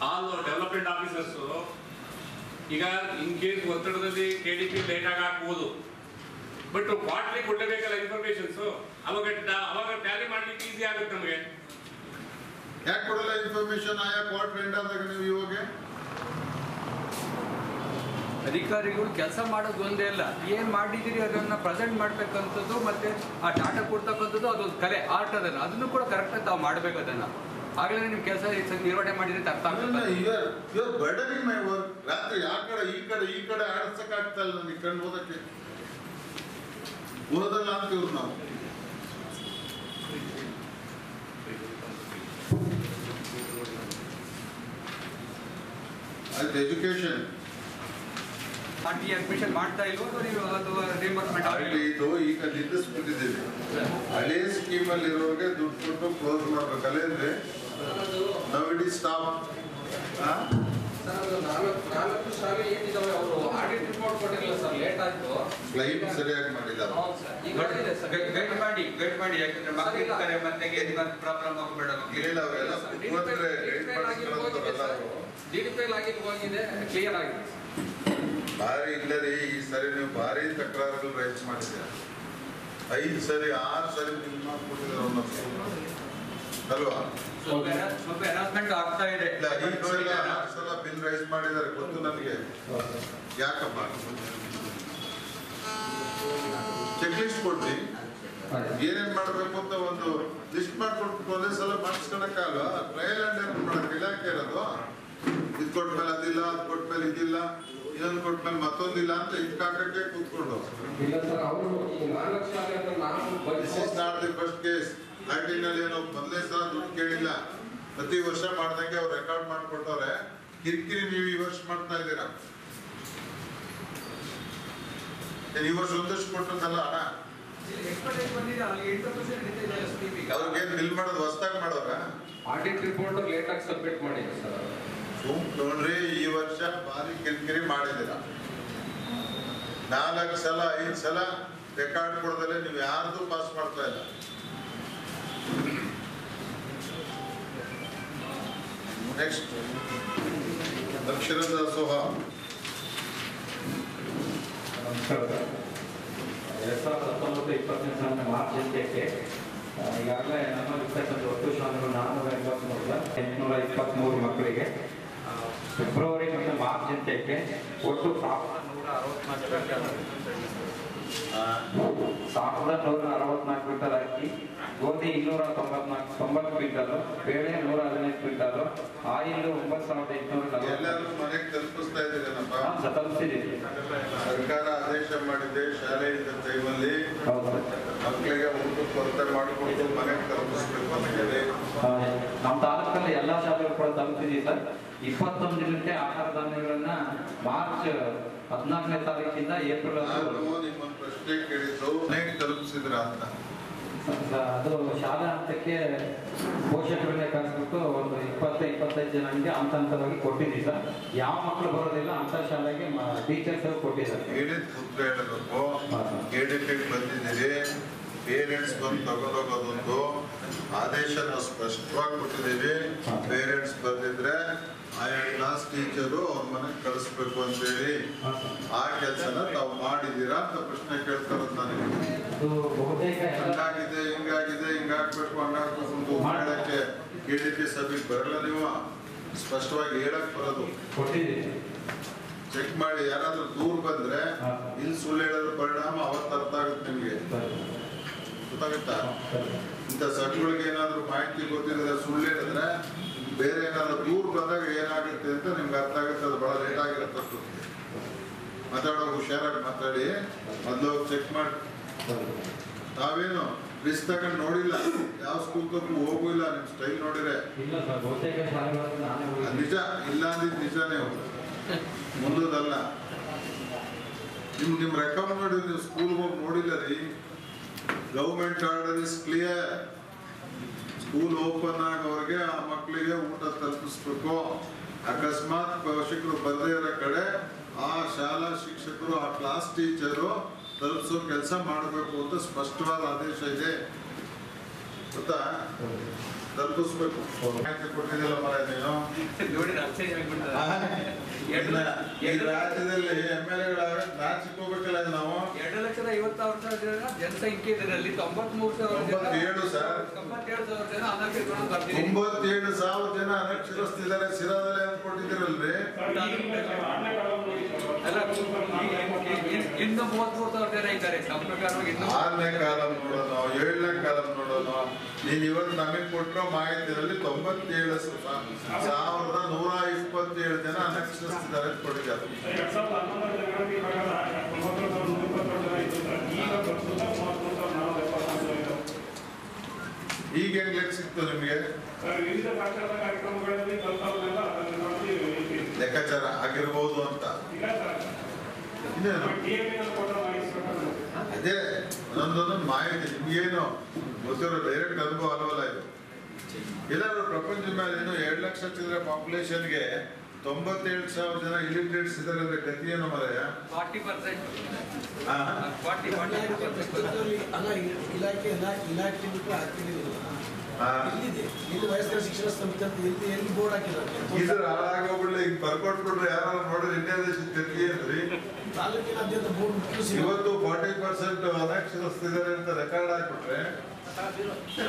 ಆಲ್ ಡೆವಲಪ್ಮೆಂಟ್ ಆಫೀಸರ್ಸ್ ಈಗ ಇನ್ ಕೇಸ್ ಒತ್ತಡದಲ್ಲಿ ಕೆ ಡಿ ಪಿ ಲೇಟ್ ಆಗಿ ಹಾಕ್ಬೋದು. ಬಟ್ ಕ್ವಾರ್ಟ್ಲಿ ಕೊಡಬೇಕಲ್ಲ ಇನ್ಫಾರ್ಮೇಶನ್ಸ್ ಅವಾಗ ಅವಾಗ ಟ್ಯಾಲಿ ಮಾಡ್ಲಿಕ್ಕೆ ಈಸಿ ಆಗುತ್ತೆ ನಮಗೆ. ಯಾಕೆ ಕೊಡಲ್ಲ ಇನ್ಫಾರ್ಮೇಶನ್ ಆಯಾ ಕ್ವಾರ್ಟರ್ ಎಂಡ್ ಆದಾಗ ನೀವು ಇವಾಗ? ಅಧಿಕಾರಿಗಳು ಕೆಲಸ ಮಾಡೋದು ಒಂದೇ ಅಲ್ಲ, ಏನು ಮಾಡಿದ್ದೀರಿ ಅದನ್ನು ಪ್ರೆಸೆಂಟ್ ಮಾಡಬೇಕಂಥದ್ದು ಮತ್ತೆ ಆ ಡಾಟಾ ಕೊಡ್ತಕ್ಕಂಥದ್ದು ಅದೊಂದು ಕಲೆ ಆರ್ಟ್ ಅದನ್ನು. ಅದನ್ನು ಕೂಡ ಕರೆಕ್ಟಾಗಿ ತಾವು ಮಾಡಬೇಕು ಅದನ್ನು. ಆಗಲೇ ನಿಮ್ಮ ಕೆಲಸ ನಿರ್ವಹಣೆ ಮಾಡಿದ್ರೆ ಅರ್ಥ ರಾತ್ರಿ ಈ ಕಡೆ ಈ ಕಡೆ ನನಗೆ ಓದಲ್ಲ ನಾವು. ಆಯ್ತು ಎಜುಕೇಶನ್ ಪಾರ್ಟಿ ಅಡ್ಮಿಷನ್ ಮಾಡ್ತಾ ಇಲ್ವೋ ನೀವು ಅಥವಾ ಆಗಲಿ ಇದು ಈಗ ನಿಲ್ಲಿಸ್ಬಿಟ್ಟಿದ್ದೀವಿ. ಹಳೆ ಸ್ಕೀಮ್ ಅಲ್ಲಿ ಇರೋರಿಗೆ ದುಡ್ಡು ಕೊಟ್ಟು ಕ್ಲೋಸ್ ಮಾಡ್ಬೇಕು ಅಲ್ಲೇ ಅಂದ್ರೆ ನಾವು ಇಡೀ ಸ್ಟಾಪ್ ಸರ್ ಅದು ನಾಲ್ಕು ನಾಲ್ಕು ಶಾಲೆ ಏನಿದಾವೆ ಅವರು ಆಡಿಟ್ ರಿಪೋರ್ಟ್ ಕೊಟ್ಟಿಲ್ಲ ಸರ್ ಲೇಟ್ ಆಯ್ತು. ಕ್ಲೈಮ್ ಸರಿಯಾಗಿ ಸರ್ ಗೈಡ್ ಮಾಡಿ ಗೈಡ್ ಮಾಡಿ ಯಾಕಂದ್ರೆ ಮಕ್ಕಳು ಇರ್ತಾರೆ ಮತ್ತೆ ಪ್ರಾಬ್ಲಮ್ ಮಕ್ಕಳಿಗೆ ಇಲ್ಲ ಅವೆಲ್ಲ ಕುತ್ಕೊಂಡ್ರೆ ಗೈಡ್ ಮಾಡಿಸ್ಕೊಳ್ಳೋದಲ್ಲ ಅವರು ಡಿಡಿಪೇಲ್ ಆಗಿ ಹೋಗಿದೆ ಕ್ಲಿಯರ್ ಆಗಿದೆ ಭಾರಿ ಇಲ್ಲದೆ ಈ ಸರಿ ನೀವು ಭಾರಿ ತಕರಾರುಗಳು ರೈಸ್ ಮಾಡಿದ್ದೀರ? ಐದು ಸರಿ ಆರು ಸರಿ ನಿಮ್ಮ ಕೊಟ್ಟಿದ್ದಾರೆ ಅಲ್ವಾ? ಆಗ್ತಾ ಇದೆ. ಸಲ ಬಿಲ್ ರೈಸ್ ಮಾಡಿದ್ದಾರೆ ಗೊತ್ತು ನನಗೆ ಯಾಕಪ್ಪ? ಚೆಕ್ ಲಿಸ್ಟ್ ಕೊಡ್ರಿ. ಏನೇನ್ ಮಾಡ್ಬೇಕು ಅಂತ ಒಂದು ಲಿಸ್ಟ್ ಮಾಡ್ಕೊಟ್ಟು ಒಂದೇ ಸಲ ಮಾಡಿಸ್ಕೊಳಕ್ಕಾಗಲ್ಲ ಟ್ರಯಲ್ ಅಂಡ್ ಎರರ್ ಮಾಡಕ್ ಇಲಾಖೆ ಇರೋದು. ಇದ್ ಕೊಟ್ಮೇಲೆ ಅದಿಲ್ಲ ಅದ್ ಕೊಟ್ಮೇಲೆ ಇದಿಲ್ಲ. ಇದೊಂದು ಕೊಟ್ಮೇಲೆ ಮತ್ತೊಂದಿಲ್ಲ ಅಂತ ಇದ್ ಹಾಕಕ್ಕೆ ಕೂತ್ಕೊಂಡು. ಇಲ್ಲ ಸರ್ ಅವರು ಈ ನಾಲ್ಕು ಶಾಲೆ ಅಂತ ನಾನು this is not the first case ಏನೋ ಮೊದಲನೇ ಸಲ ದುಡ್ಡು ಕೇಳಿಲ್ಲ. ಪ್ರತಿ ವರ್ಷ ಮಾಡ್ದಂಗೆ ಅವ್ರು ರೆಕಾರ್ಡ್ ಮಾಡ್ಕೊಟ್ಟವ್ರೆ. ಕಿರಿಕಿರಿ ನೀವು ಈ ವರ್ಷ ಮಾಡ್ತಾ ಇದ್ದೀರಾ? ಈ ವರ್ಷ ಒಂದಷ್ಟು ಕೊಟ್ಟದಲ್ಲ ಹಣ? ಅವ್ರಿಗೇನ್ ಬಿಲ್ ಮಾಡೋದು ಹೊಸ್ದಾಗಿ ಮಾಡೋರ? ಆಡಿಟ್ ರಿಪೋರ್ಟ್ ಲೇಟ್ ಆಗಿ ಸಬ್ಮಿಟ್ ಮಾಡಿ ಸರ್. ನೋಡ್ರಿ, ಈ ವರ್ಷ ಭಾರಿ ಕಿರಿಕಿರಿ ಮಾಡಿದಿರ ನಾಲ್ಕು ಸಲ, ಐದು ಸಲ ರೆಕಾರ್ಡ್ ಕೊಡದಲ್ಲೇ ನೀವು ಯಾರ್ದು ಪಾಸ್ ಮಾಡ್ತಾ ಇಲ್ಲ. ನೆಕ್ಸ್ಟ್ ಅಕ್ಷರ ದಾಸೋಹ. ಎರಡ್ ಸಾವಿರದ ಹತ್ತೊಂಬತ್ತು ಇಪ್ಪತ್ತನೇ ಸಾಲಿನ ಮಾರ್ಚ್ ಅಂತ್ಯಕ್ಕೆ ಈಗಾಗಲೇ ನಮ್ಮಲ್ಲಿರ್ತಕ್ಕಂಥ ಒಟ್ಟು ಶಾಲೆಗಳು ನಾನ್ನೂರ ಎಂಬತ್ಮೂರು ಎಂಟುನೂರ ಇಪ್ಪತ್ತ್ಮೂರು ಮಕ್ಕಳಿಗೆ ಫೆಬ್ರವರಿ ಮತ್ತು ಮಾರ್ಚ್ ಅಂತ್ಯಕ್ಕೆ ಒಟ್ಟು ಸಾವಿರದ ನೂರ ಅರವತ್ನಾಲ್ಕು ಕ್ವಿಂಟಲ್ ಅಕ್ಕಿ ಗೋಧಿ ಇನ್ನೂರ ತೊಂಬತ್ನಾಲ್ಕು ತೊಂಬತ್ತು ಕ್ವಿಂಟಲ್ ಬೇಳೆ ನೂರ ಹದಿನೈದು ಕ್ವಿಂಟಲ್ ಆಯಿಲ್ ಒಂಬತ್ತು ಸಾವಿರದ ಎಂಟುನೂರ ತಲುಪಿಸಿದ್ದೀವಿ. ಸರ್ಕಾರ ಆದೇಶ ಮಾಡಿದೆ ಶಾಲೆಯಿಂದ ಟೈಮಲ್ಲಿ ಮಕ್ಕಳಿಗೆ ಊಟ ಕೊರತೆ ಮಾಡಿಕೊಂಡು ಮನೆಗೆ ತಲುಪಿಸ್ಬೇಕು ಅಂತ ಹೇಳಿ. ನಮ್ಮ ಎಲ್ಲಾ ಶಾಲೆಗಳು ಕೂಡ ತಲುಪಿದೆ ಸರ್ ಇಪ್ಪತ್ತೊಂದು ದಿನಕ್ಕೆ ಆಹಾರ ಧಾನ್ಯಗಳನ್ನ ಮಾರ್ಚ್ ಹದಿನಾಲ್ಕನೇ ತಾರೀಕಿಂದ ಏಪ್ರಿಲ್ ಪ್ರಶ್ನೆ ಕೇಳಿದ್ದು ತಲುಪಿಸಿದ್ರ ಅಂತ. ಅದು ಶಾಲಾ ಹಂತಕ್ಕೆ ಪೋಷಕರನ್ನೇ ಕರೆಸ್ಬಿಟ್ಟು ಒಂದು ಇಪ್ಪತ್ತು ಇಪ್ಪತ್ತೈದು ಜನಕ್ಕೆ ಹಂತ ಹಂತವಾಗಿ ಕೊಟ್ಟಿದ್ದೀವಿ ಸರ್. ಯಾವ ಮಕ್ಕಳು ಬರೋದಿಲ್ಲ ಅಂತ ಶಾಲೆಗೆ ಟೀಚರ್ಸ್ ಕೊಟ್ಟಿದ್ದಾರೆ. ಬಂದಿದ್ದೀರಿ. ಪೇರೆಂಟ್ಸ್ ಬಂದು ತಗೊಂಡೋಗೋದೊಂದು ಆದೇಶ ನಾವು ಸ್ಪಷ್ಟವಾಗಿ ಕೊಟ್ಟಿದ್ದೀವಿ. ಪೇರೆಂಟ್ಸ್ ಬಂದಿದ್ರೆ ಆಯಾ ಕ್ಲಾಸ್ ಟೀಚರು ಅವ್ರ ಮನೆಗೆ ಕಳಿಸ್ಬೇಕು ಅಂತೇಳಿ ಆ ಕೆಲಸನ ತಾವು ಮಾಡಿದ್ದೀರಾ ಅಂತ ಪ್ರಶ್ನೆ ಕೇಳ್ತಾರೆ ನನಗೆ. ಹಂಗಾಗಿದೆ ಹಿಂಗಾಗಿದೆ ಹಿಂಗಾಗ್ಬೇಕು ಹಂಗಾಗ್ಬೇಕು ಅಂತ ಹೇಳಕ್ಕೆ ಕೆಡಿಪಿ ಸಭೆಗೆ ಬರಲ್ಲ ನೀವು. ಸ್ಪಷ್ಟವಾಗಿ ಹೇಳಕ್ ಬರೋದು. ಚೆಕ್ ಮಾಡಿ ಯಾರಾದ್ರೂ ದೂರ ಬಂದ್ರೆ. ಇಲ್ಲಿ ಸುಳ್ಳು ಹೇಳೋದ್ರ ಪರಿಣಾಮ ಅವತ್ತು ಅರ್ಥ ಆಗುತ್ತೆ ನಿಮ್ಗೆ. ಗೊತ್ತಾಗುತ್ತಾ? ಇಂಥ ಸಟ್ಗಳಿಗೆ ಏನಾದರೂ ಮಾಹಿತಿ ಗೊತ್ತಿರೋದ್ರೆ ಸುಳ್ಳು ಹೇಳಿದ್ರೆ ಬೇರೆ ಏನಾದರೂ ದೂರ ಬಂದಾಗ ಏನಾಗುತ್ತೆ ಅಂತ ನಿಮ್ಗೆ ಅರ್ಥ ಆಗುತ್ತೆ. ಅದು ಭಾಳ ಲೇಟ್ ಆಗಿರುತ್ತೆ ಮಾತಾಡೋ ಹುಷಾರಾಗಿ ಮಾತಾಡಿ. ಮೊದಲು ಚೆಕ್ ಮಾಡಿ. ತಾವೇನು ರಿಸ್ಕ್ ತಗೊಂಡು ನೋಡಿಲ್ಲ? ಯಾವ ಸ್ಕೂಲ್ ತಗೊಂಡು ಹೋಗೂ ಇಲ್ಲ ನಿಮ್ ಸ್ಟೈಲ್ ನೋಡಿದ್ರೆ. ನಿಜ? ಇಲ್ಲ ಅಂದಿದ್ ನಿಜಾನೇ ಮುಂದದಲ್ಲ. ನಿಮ್ ನಿಮ್ ರೆಕಮ್ ನೋಡಿ ನೀವು ಸ್ಕೂಲ್ಗೆ ಹೋಗಿ ನೋಡಿಲ್ಲ ರೀ. Government order is clear school open ಆಗೋರಿಗೆ ಆ ಮಕ್ಕಳಿಗೆ ಊಟ ತಲುಪಿಸ್ಬೇಕು. ಅಕಸ್ಮಾತ್ ಪೋಷಕರು ಬರದೇ ಇರೋ ಕಡೆ ಆ ಶಾಲಾ ಶಿಕ್ಷಕರು, ಆ ಕ್ಲಾಸ್ ಟೀಚರು ತಲುಪಿಸೋ ಕೆಲಸ ಮಾಡಬೇಕು ಅಂತ ಸ್ಪಷ್ಟವಾದ ಆದೇಶ ಇದೆ. ಗೊತ್ತಾ? ತಲುಪಿಸ್ಬೇಕು ಕೊಟ್ಟಿದ್ದಿಲ್ಲ ಮರ ನೀನು? ಈ ರಾಜ್ಯದಲ್ಲಿ ಎಂ ಎಲ್ ಎಗಳಾಗ ನಾಚಿಕೋಬೇಕಲ್ಲ ನಾವು. ಎರಡು ಲಕ್ಷದ ಐವತ್ತಾರು ಸಾವಿರ ಜನ ಜನಸಂಖ್ಯೆ ಇದರಲ್ಲಿ. ತೊಂಬತ್ಮೂರು ಸಾವಿರ ಜನ ತೊಂಬತ್ತೇಳು ಸಾವಿರ. ತೊಂಬತ್ತೇಳು ಸಾವಿರ ಜನ ಅನಕ್ಷರಗಳು ತೊಂಬತ್ತೇಳು ಸಾವಿರ ಜನ ಅನಕ್ಷರಸ್ತಿದ್ದಾರೆ ಸಿರಾದಲ್ಲಿ ಅಂತ ಇನ್ನು ಮೂವತ್ಮೂರು ಸಾವಿರ ಜನ ಇದ್ದಾರೆ. ಆರನೇ ಕಾಲಂ ನೋಡೋಣ ಏಳನೇ ಕಾಲಂ ನೋಡೋಣ ನೀನ್ ಇವತ್ತು ನಮಗೆ ಕೊಟ್ಟಿರೋ ಮಾಹಿತಿಯಲ್ಲಿ ತೊಂಬತ್ತೇಳು ಸಾವಿರದ ನೂರ ಇಪ್ಪತ್ತೇಳು ಜನ ಅನಕ್ಷರಸ್ಥಿದ್ದಾರೆ ಕೊಟ್ಟಿದ್ದಾರೆ. ಈಗ ಹೆಂಗ್ ಲೆಕ್ಕ ಸಿಕ್ತು ನಿಮಗೆ. ಲೆಕ್ಕಾಚಾರ ಆಗಿರ್ಬೋದು ಅಂತ. ಅದೇ ಒಂದೊಂದೊಂದು ಮಾಹಿತಿ ನಿಮ್ಗೇನು ಗೊತ್ತಿರೋ ಡೈರೆಕ್ಟ್ ಅನುಭವ ಅಲ್ವಲ್ಲ ಇದು? ಎಲ್ಲಾದ್ರೂ ಪ್ರಪಂಚದ ಮೇಲೆ ಇನ್ನು ಎರಡು ಲಕ್ಷ ಚಿಲ್ಲರೆ ಪಾಪ್ಯುಲೇಷನ್ಗೆ ತೊಂಬತ್ತೇಳು ಸಾವಿರ ಜನ ಇಲಿಟ್ರೇಟ್ಸ್ ಇದ್ದಾರೆ ಅಂದ್ರೆ ಗತಿ ಏನು ಮರೆಯ ಫಾರ್ಟಿ ಪರ್ಸೆಂಟ್ ಇಲಾಖೆ ಇಲಾಖೆ. ಇಲ್ಲಿದೆ ಇಲ್ಲಿ ವಯಸ್ಕರ ಶಿಕ್ಷಣ ಸಂಸ್ಥೆ ಅಂತ ಎಲ್ಲಿ ಎಲ್ಲಿ ಬೋರ್ಡ್ ಹಾಕಿದ್ದಾರೆ? ಇದ್ರ ಹಾಳಾಗೋಗ್ಬಿಡ್ಲಿ ಈಗ ಬರ್ಕೊಟ್ಬಿಟ್ರೆ ಯಾರು ನೋಡಿದ್ರೆ ಇಂಡಿಯಾ ದೇಶದ ಗತಿ ಏನ್ರಿ? ತಾಲೂಕಿನಾದ್ಯಂತ ಬೋರ್ಡ್ ಮುಖ್ಯ ಇವತ್ತು ಫಾರ್ಟಿ ಪರ್ಸೆಂಟ್ ಅನಕ್ಷರಸ್ಥಿದ್ದಾರೆ ಅಂತ ರೆಕಾರ್ಡ್ ಹಾಕ್ಬಿಟ್ರೆ.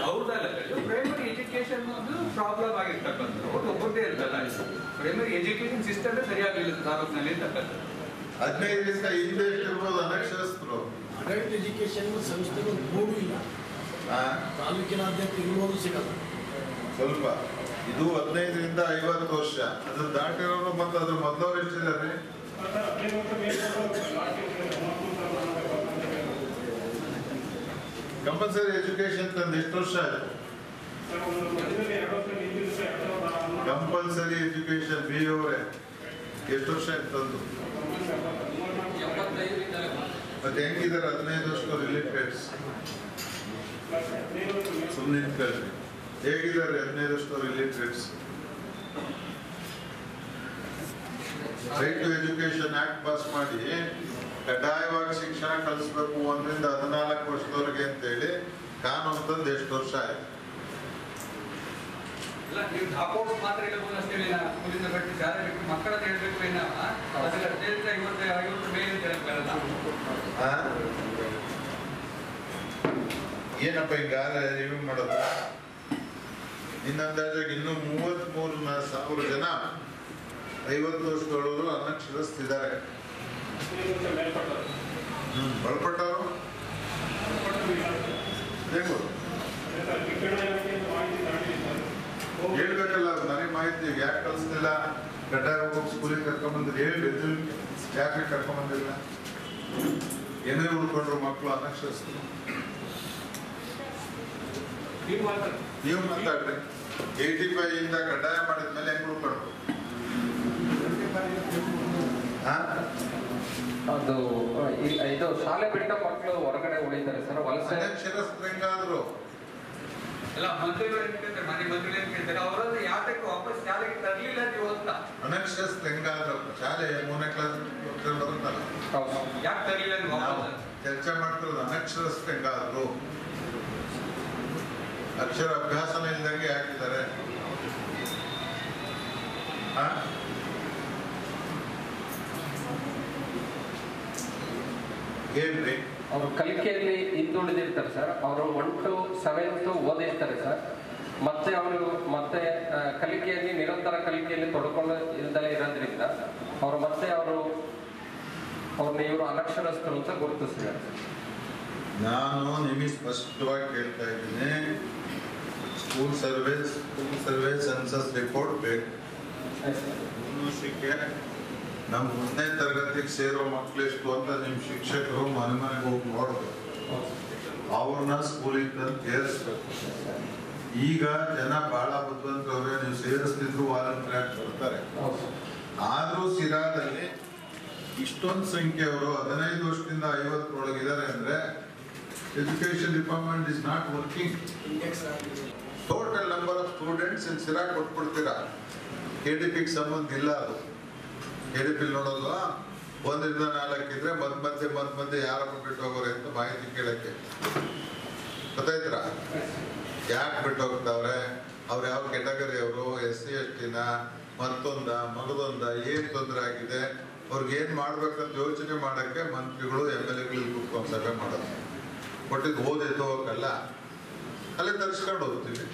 ಹೌದಲ್ಲ ಪ್ರೈಮರಿ ಎಜುಕೇಶನ್ ಪ್ರಾಬ್ಲಮ್ ಆಗಿರ್ತಕ್ಕಂಥದ್ದು. ಒಟ್ಟು ಒಬ್ಬರದೇ ಇರ್ತಲ್ಲ ಪ್ರೈಮರಿ ಎಜುಕೇಶನ್ ಸಿಸ್ಟಮ್ ಸರಿಯಾಗಿಲ್ಲ ತಾಲೂಕಿನಲ್ಲಿ ಅಂತಕ್ಕಂಥದ್ದು ಹದಿನೈದರಿಂದ ಹಿಂದೆ ಇರ್ಬೋದು ಅನಕ್ಷರಸ್ಥರು ಅಡಲ್ಟ್ ಎಜುಕೇಶನ್ ಸಂಸ್ಥೆಗಳು ಬೋರ್ಡು ಇಲ್ಲ? ತಾಲೂಕಿನಾದ್ಯಂತ ಇರುವುದು ಸಿಗಲ್ಲ. ಸ್ವಲ್ಪ ಇದು ಹದಿನೈದರಿಂದ ಐವತ್ತು ವರ್ಷ. ಅದ್ರ ದಾಟಿರೋರು ಮತ್ತು ಅದ್ರ ಮೊದಲವ್ರು ಎಷ್ಟಿದ್ದಾರೆ. ಕಂಪಲ್ಸರಿ ಎಜುಕೇಶನ್ ತಂದು ಎಷ್ಟು ವರ್ಷ ಆಯ್ತು? ಕಂಪಲ್ಸರಿ ಎಜುಕೇಶನ್ ಬಿ ಅವರೇ. ಎಷ್ಟು ವರ್ಷ ಆಯ್ತು ತಂದು? ಮತ್ತೆ ಹೆಂಗಿದ್ದಾರೆ ಹದಿನೈದು ವರ್ಷ ರಿಲೇಟೆಡ್ಸ್ ಸುಮ್ಮನೆ ನಿಂತ್ಕೊಳ್ರಿ ಹೇಗಿದ್ದಾರೆ ಹದಿನೈದು ವರ್ಷ ರಿಲೇಟೆಡ್ಸ್ right to education act pass ಮಾಡಿ ಕಡ್ಡಾಯವಾಗಿ ಶಿಕ್ಷಣ ಕಲಿಸ್ಬೇಕು ಒಂದರಿಂದ ಹದಿನಾಲ್ಕು ವರ್ಷದವರೆಗೆ ಅಂತೇಳಿ ಕಾನೂನು ತಂದು ಎಷ್ಟು ವರ್ಷ ಆಯ್ತು? ಇಲ್ಲ ಏನಪ್ಪ ಹಿಂಗಾದ್ರೆ ರಿವ್ಯೂ ಮಾಡೋದು? ಇನ್ನೊಂದಾದ್ರೆ ಅಂದಾಜಾಗಿ ಇನ್ನೂ ಮೂವತ್ಮೂರು ಸಾವಿರ ಜನ ಐವತ್ತು ವರ್ಷದೊಳಗರು ಅನಕ್ಷರಸ್ತಿದ್ದಾರೆ ಹೋಗಿ- ಹೇಳ್ಬೇಕಲ್ಲ, ನನಗೆ ಮಾಹಿತಿ ಯಾಕೆ ಕಳಿಸ್ತಿಲ್ಲ? ಕಡ್ಡಾಯ ಹೋಗಿ ಸ್ಕೂಲಿಗೆ ಕರ್ಕೊಂಬಂದ್ರೆ ಹೇಳಿ ಯಾಕೆ ಕರ್ಕೊಂಬಂದಿಲ್ಲ ಏನೇ ಉಳ್ಕೊಂಡ್ರು ಮಕ್ಕಳು ಅನಕ್ಷರಸ್ಥರು ನೀವು ಮಾತಾಡ್ರಿ. ಏಯ್ಟಿ ಫೈವ್ ಇಂದ ಕಡ್ಡಾಯ ಮಾಡಿದ್ಮೇಲೆ ಹೆಂಗ್ ಉಳ್ಕೊಂಡು ಹಾ? ಅದು ಇದು ಶಾಲೆ ಬಿಟ್ಟ ಮಕ್ಕಳು ಹೊರಗಡೆ ಉಳಿತಾರೆ ಸರ್ ವಲಸೆ ಹೆಂಗಾದ್ರು? ಎಲ್ಲ ಮಂತ್ರಿಗಳು ಏನ್ ಕೇಳ್ತಾರೆ? ಮನೆ ಮಂತ್ರಿಗಳು ಏನ್ ಕೇಳ್ತಾರೆ? ಅವರನ್ನು ಯಾತಕ್ಕೆ ವಾಪಸ್ ಶಾಲೆಗೆ ತರಲಿಲ್ಲ ನೀವು ಅಂತ. ಅನಕ್ಷರಸ್ಥ ಹೆಂಗಾದ್ರು? ಶಾಲೆ ಮೂರನೇ ಕ್ಲಾಸ್ ಬರುತ್ತಲ್ಲ. ಯಾಕೆ ತರಲಿಲ್ಲ ನೀವು ಚರ್ಚೆ ಮಾಡ್ತಿರೋದು ಅನಕ್ಷರಸ್ಥರು ಹೆಂಗಾದ್ರು? ಅಕ್ಷರ ಅಭ್ಯಾಸನ ಇಲ್ದಂಗೆ ಹಾ? ಏನ್ರಿ ಅವರು ಕಲಿಕೆಯಲ್ಲಿ ಹಿಂದುಳಿದಿರ್ತಾರೆ ಸರ್. ಅವರು ಒನ್ ಟು ಸೆವೆಂತ್ ಓದಿರ್ತಾರೆ ಸರ್. ಮತ್ತೆ ಅವರು ಮತ್ತೆ ಕಲಿಕೆಯಲ್ಲಿ ನಿರಂತರ ಕಲಿಕೆಯಲ್ಲಿ ತೊಡ್ಕೊಂಡು ಇಲ್ದಲೇ ಇರೋದ್ರಿಂದ ಅವರು ಮತ್ತೆ ಅವರು ಅವ್ರನ್ನ ಇವರು ಅನಕ್ಷರಸ್ಥರು ಅಂತ ಗುರುತಿಸ್ತಾರೆ ನಾನು ನಿಮಗೆ ಸ್ಪಷ್ಟವಾಗಿ ಕೇಳ್ತಾ ಇದ್ದೀನಿ. School service school service census report ಬೇಕು ವರ್ಷಕ್ಕೆ ನಮ್ಮ ಮುಂದನೇ ತರಗತಿಗೆ ಸೇರೋ ಮಕ್ಳು ಎಷ್ಟು ಅಂತ ನಿಮ್ಮ ಶಿಕ್ಷಕರು ಮನೆ ಮನೆಗೆ ಹೋಗಿ ನೋಡಬೇಕು. ಅವ್ರನ್ನ ಸ್ಕೂಲಿಗೆ ತಂದು ಸೇರಿಸ್ಬೇಕು. ಈಗ ಜನ ಬಹಳ ಬುದ್ಧಿವಂತರವ್ರೆ ನೀವು ಸೇರಿಸ್ತಿದ್ರು ವಾಲಂಟಿಯರ್ ಆಗಿ ಬರ್ತಾರೆ. ಆದರೂ ಸಿರಾದಲ್ಲಿ ಇಷ್ಟೊಂದು ಸಂಖ್ಯೆಯವರು ಹದಿನೈದು ವರ್ಷದಿಂದ ಐವತ್ತರೊಳಗಿದ್ದಾರೆ ಅಂದ್ರೆ education department is not working total number of students in Sira ಕೊಟ್ಬಿಡ್ತೀರಾ? K D ಪಿಗೆ ಸಂಬಂಧ ಇಲ್ಲ ಅದು. ಕೆ ಡಿ ಪಿ ನೋಡೋದು ಒಂದರಿಂದ ನಾಲ್ಕಿದ್ರೆ ಮತ್ ಮಧ್ಯೆ ಮತ್ ಮಧ್ಯೆ ಯಾರಪ್ಪ ಬಿಟ್ಟು ಹೋಗೋರೆ ಅಂತ ಮಾಹಿತಿ ಕೇಳಕ್ಕೆ. ಗೊತ್ತಾಯ್ತರ? ಯಾಕೆ ಬಿಟ್ಟು ಹೋಗ್ತಾವ್ರೆ? ಅವ್ರು ಯಾವ ಕೆಟಗರಿ ಅವರು? ಎಸ್ ಸಿ, ಎಸ್ ಟಿನ ಮತ್ತೊಂದ, ಮಗದೊಂದ, ಏನ್ ತೊಂದರೆ ಆಗಿದೆ? ಅವ್ರಿಗೆ ಏನ್ ಮಾಡ್ಬೇಕಂತ ಯೋಚನೆ ಮಾಡಕ್ಕೆ ಮಂತ್ರಿಗಳು, ಎಂ ಎಲ್ ಎಗಳು ಕೂತ್ಕೊಂಡು ಸಭೆ ಮಾಡೋದು. ಒಟ್ಟಿಗೆ ಓದೈತೋ ಹೋಗಲ್ಲ ಅಲ್ಲೇ ತರಿಸ್ಕೊಂಡು ಹೋಗ್ತೀವಿ?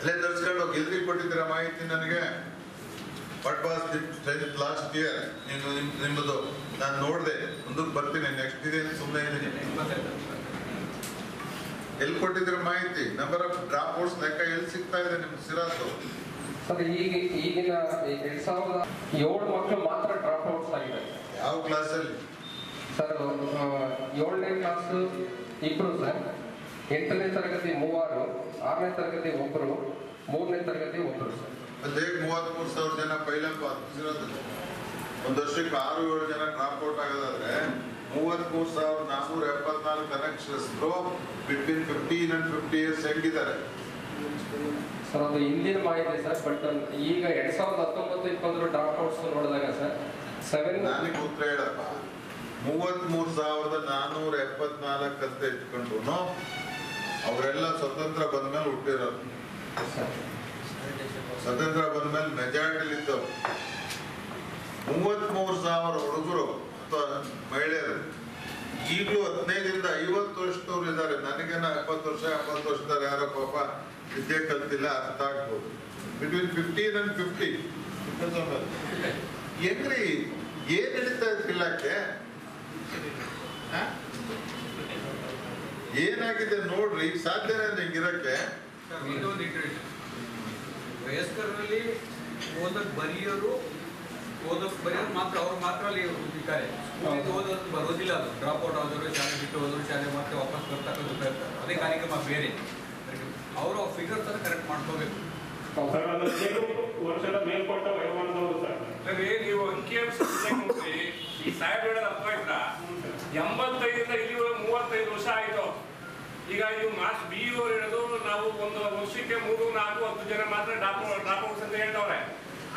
ಅಲ್ಲೇ ತರಿಸ್ಕೊಂಡು ಹೋಗಿ ಎಲ್ರಿಗೆ ಕೊಟ್ಟಿದ್ದೀರ ಮಾಹಿತಿ ನನಗೆ? What was the last year ನೀನು ನಿಮ್ ನಿಮ್ಮದು ನಾನು ನೋಡಿದೆ. ಮುಂದಕ್ಕೆ ಬರ್ತೀನಿ. ನೆಕ್ಸ್ಟ್ ಇದೆ ಸುಮ್ಮನೆ ಇದ್ದೀನಿ. ಎಲ್ಲಿ ಕೊಟ್ಟಿದ್ದೀರ ಮಾಹಿತಿ? ನಂಬರ್ ಆಫ್ ಡ್ರಾಪ್ ಔಟ್ಸ್ ಲೆಕ್ಕ ಎಲ್ಲಿ ಸಿಗ್ತಾ ಇದೆ ನಿಮ್ಮ ಸಿರಾಸು ಸರ್ ಈಗ ಈಗಿನ ಎರಡ್ ಸಾವಿರದ ಏಳು ಮಕ್ಕಳು ಮಾತ್ರ ಡ್ರಾಪ್ ಔಟ್ಸ್ ಆಗಿದೆ ಯಾವ ಕ್ಲಾಸಲ್ಲಿ ಸರ್ ಏಳನೇ ಕ್ಲಾಸ್ ಇಬ್ಬರು ಸರ್. ಎಂಟನೇ ತರಗತಿ ಮೂವರು ಆರನೇ ತರಗತಿ ಒಬ್ಬರು ಮೂರನೇ ತರಗತಿ ಒಬ್ಬರು ಸರ್. ಅದೇ ಮೂವತ್ಮೂರು ಸಾವಿರ ಜನ ಪೈಲಂಪ ಹತ್ತಿಸಿರೋದು ಒಂದು ವರ್ಷಕ್ಕೆ ಆರು ಏಳು ಜನ ಡ್ರಾಪ್ ಔಟ್ ಆಗೋದಾದ್ರೆ ಮೂವತ್ಮೂರು ಸಾವಿರದ ನಾನ್ನೂರ ಎಪ್ಪತ್ನಾಲ್ಕು ಅನಕ್ಷರಸ್ಥರು between fifteen and fifty years ಹೆಂಗಿದ್ದಾರೆ sir ಅದು ಹಿಂದಿನ ಮಾಹಿತಿ ಸರ್ ಬಟ್ ಈಗ ಎರಡ್ ಸಾವಿರದ ಹತ್ತೊಂಬತ್ತು ಇಪ್ಪತ್ತರ ಡ್ರಾಪ್ ಔಟ್ಸ್ ನೋಡಿದಾಗ ಸರ್ ಸೆವೆನ್ ನನಗೆ ಉತ್ತರ ಹೇಳಪ್ಪ. ಮೂವತ್ಮೂರು ಸಾವಿರದ ನಾನ್ನೂರ ಎಪ್ಪತ್ನಾಲ್ಕು ಅಂತ ಇಟ್ಕೊಂಡ್ರು ಅವರೆಲ್ಲ ಸ್ವತಂತ್ರ ಬಂದ್ಮೇಲೆ ಹುಟ್ಟಿರೋದು. ಸ್ವತಂತ್ರ ಬಂದ್ಮೇಲೆ ಮೆಜಾರಿಟಿಲಿ ಇದ್ದವು ಮೂವತ್ಮೂರು ಸಾವಿರ ಹುಡುಗರು ಅಥವಾ ಮಹಿಳೆಯರು. ಈಗಲೂ ಹದಿನೈದರಿಂದ ಐವತ್ತು ವರ್ಷದವ್ರು ಇದ್ದಾರೆ. ನನಗೇನ ಎಪ್ಪತ್ತು ವರ್ಷ ಎಪ್ಪತ್ತು ವರ್ಷದವ್ರು ಯಾರೋ ಪಾಪ ವಿದ್ಯೆ ಕಲ್ತಿಲ್ಲ, ಅರ್ಥ ಆಗ್ಬೋದು. ಬಿಟ್ವೀನ್ ಫಿಫ್ಟೀನ್ ಅಂಡ್ ಫಿಫ್ಟಿ ಹೆಂಗ್ರಿ ಏನ್ ಹಿಡಿತಾ ಆ? ಏನಾಗಿದೆ ನೋಡ್ರಿ ಸಾಧ್ಯನೇ ಹಿಂಗಿರಕ್ಕೆ ವಯಸ್ಕರಲ್ಲಿ ಓದಕ್ ಬರೆಯೋರು ಓದಕ್ ಬರೆಯೋರು ಮಾತ್ರ ಅವ್ರು ಮಾತ್ರ ಅಲ್ಲಿ ಇದ್ದಾರೆ ಓದೋದು ಬರೋದಿಲ್ಲ ಅದು. ಡ್ರಾಪ್ ಔಟ್ ಆದವರು ಶಾಲೆ ಬಿಟ್ಟು ಹೋದ್ರು ಶಾಲೆ ಮತ್ತೆ ವಾಪಸ್ ಬರ್ತಕ್ಕಂಥ ಇರ್ತಾರೆ. ಅದೇ ಕಾರ್ಯಕ್ರಮ ಬೇರೆ. ಅವರು ಫಿಗರ್ಸ್ ಅನ್ನು ಕರೆಕ್ಟ್ ಮಾಡ್ಕೋಬೇಕು. ವರ್ಷದ ಮೇಲ್ಪಟ್ಟ ವಯೋಮಾನದವರು ಸರ್. ನೀವು ಅಂಕಿಅಂಶ ನೋಡ್ರಿ ಈ ಸಾಹೇಬ್ ಹೇಳೋದು ಅರ್ಥ ಆಯ್ತಾ ಎಂಬತ್ತೈದರಿಂದ ಇಲ್ಲಿವರೆಗೆ ಮೂವತ್ತೈದು ವರ್ಷ ಆಯಿತು. ಈಗ ಇದು ಮಾರ್ಚ್ ಬಿ ಅವ್ರು ಹೇಳೋದು ನಾವು ಒಂದು ವರ್ಷಕ್ಕೆ ಮೂರು ನಾಲ್ಕು ಹತ್ತು ಜನ ಮಾತ್ರ ಡ್ರಾಪ್ ಡ್ರಾಪ್ ಔಟ್ಸ್ ಅಂತ ಹೇಳ್ತವ್ರೆ.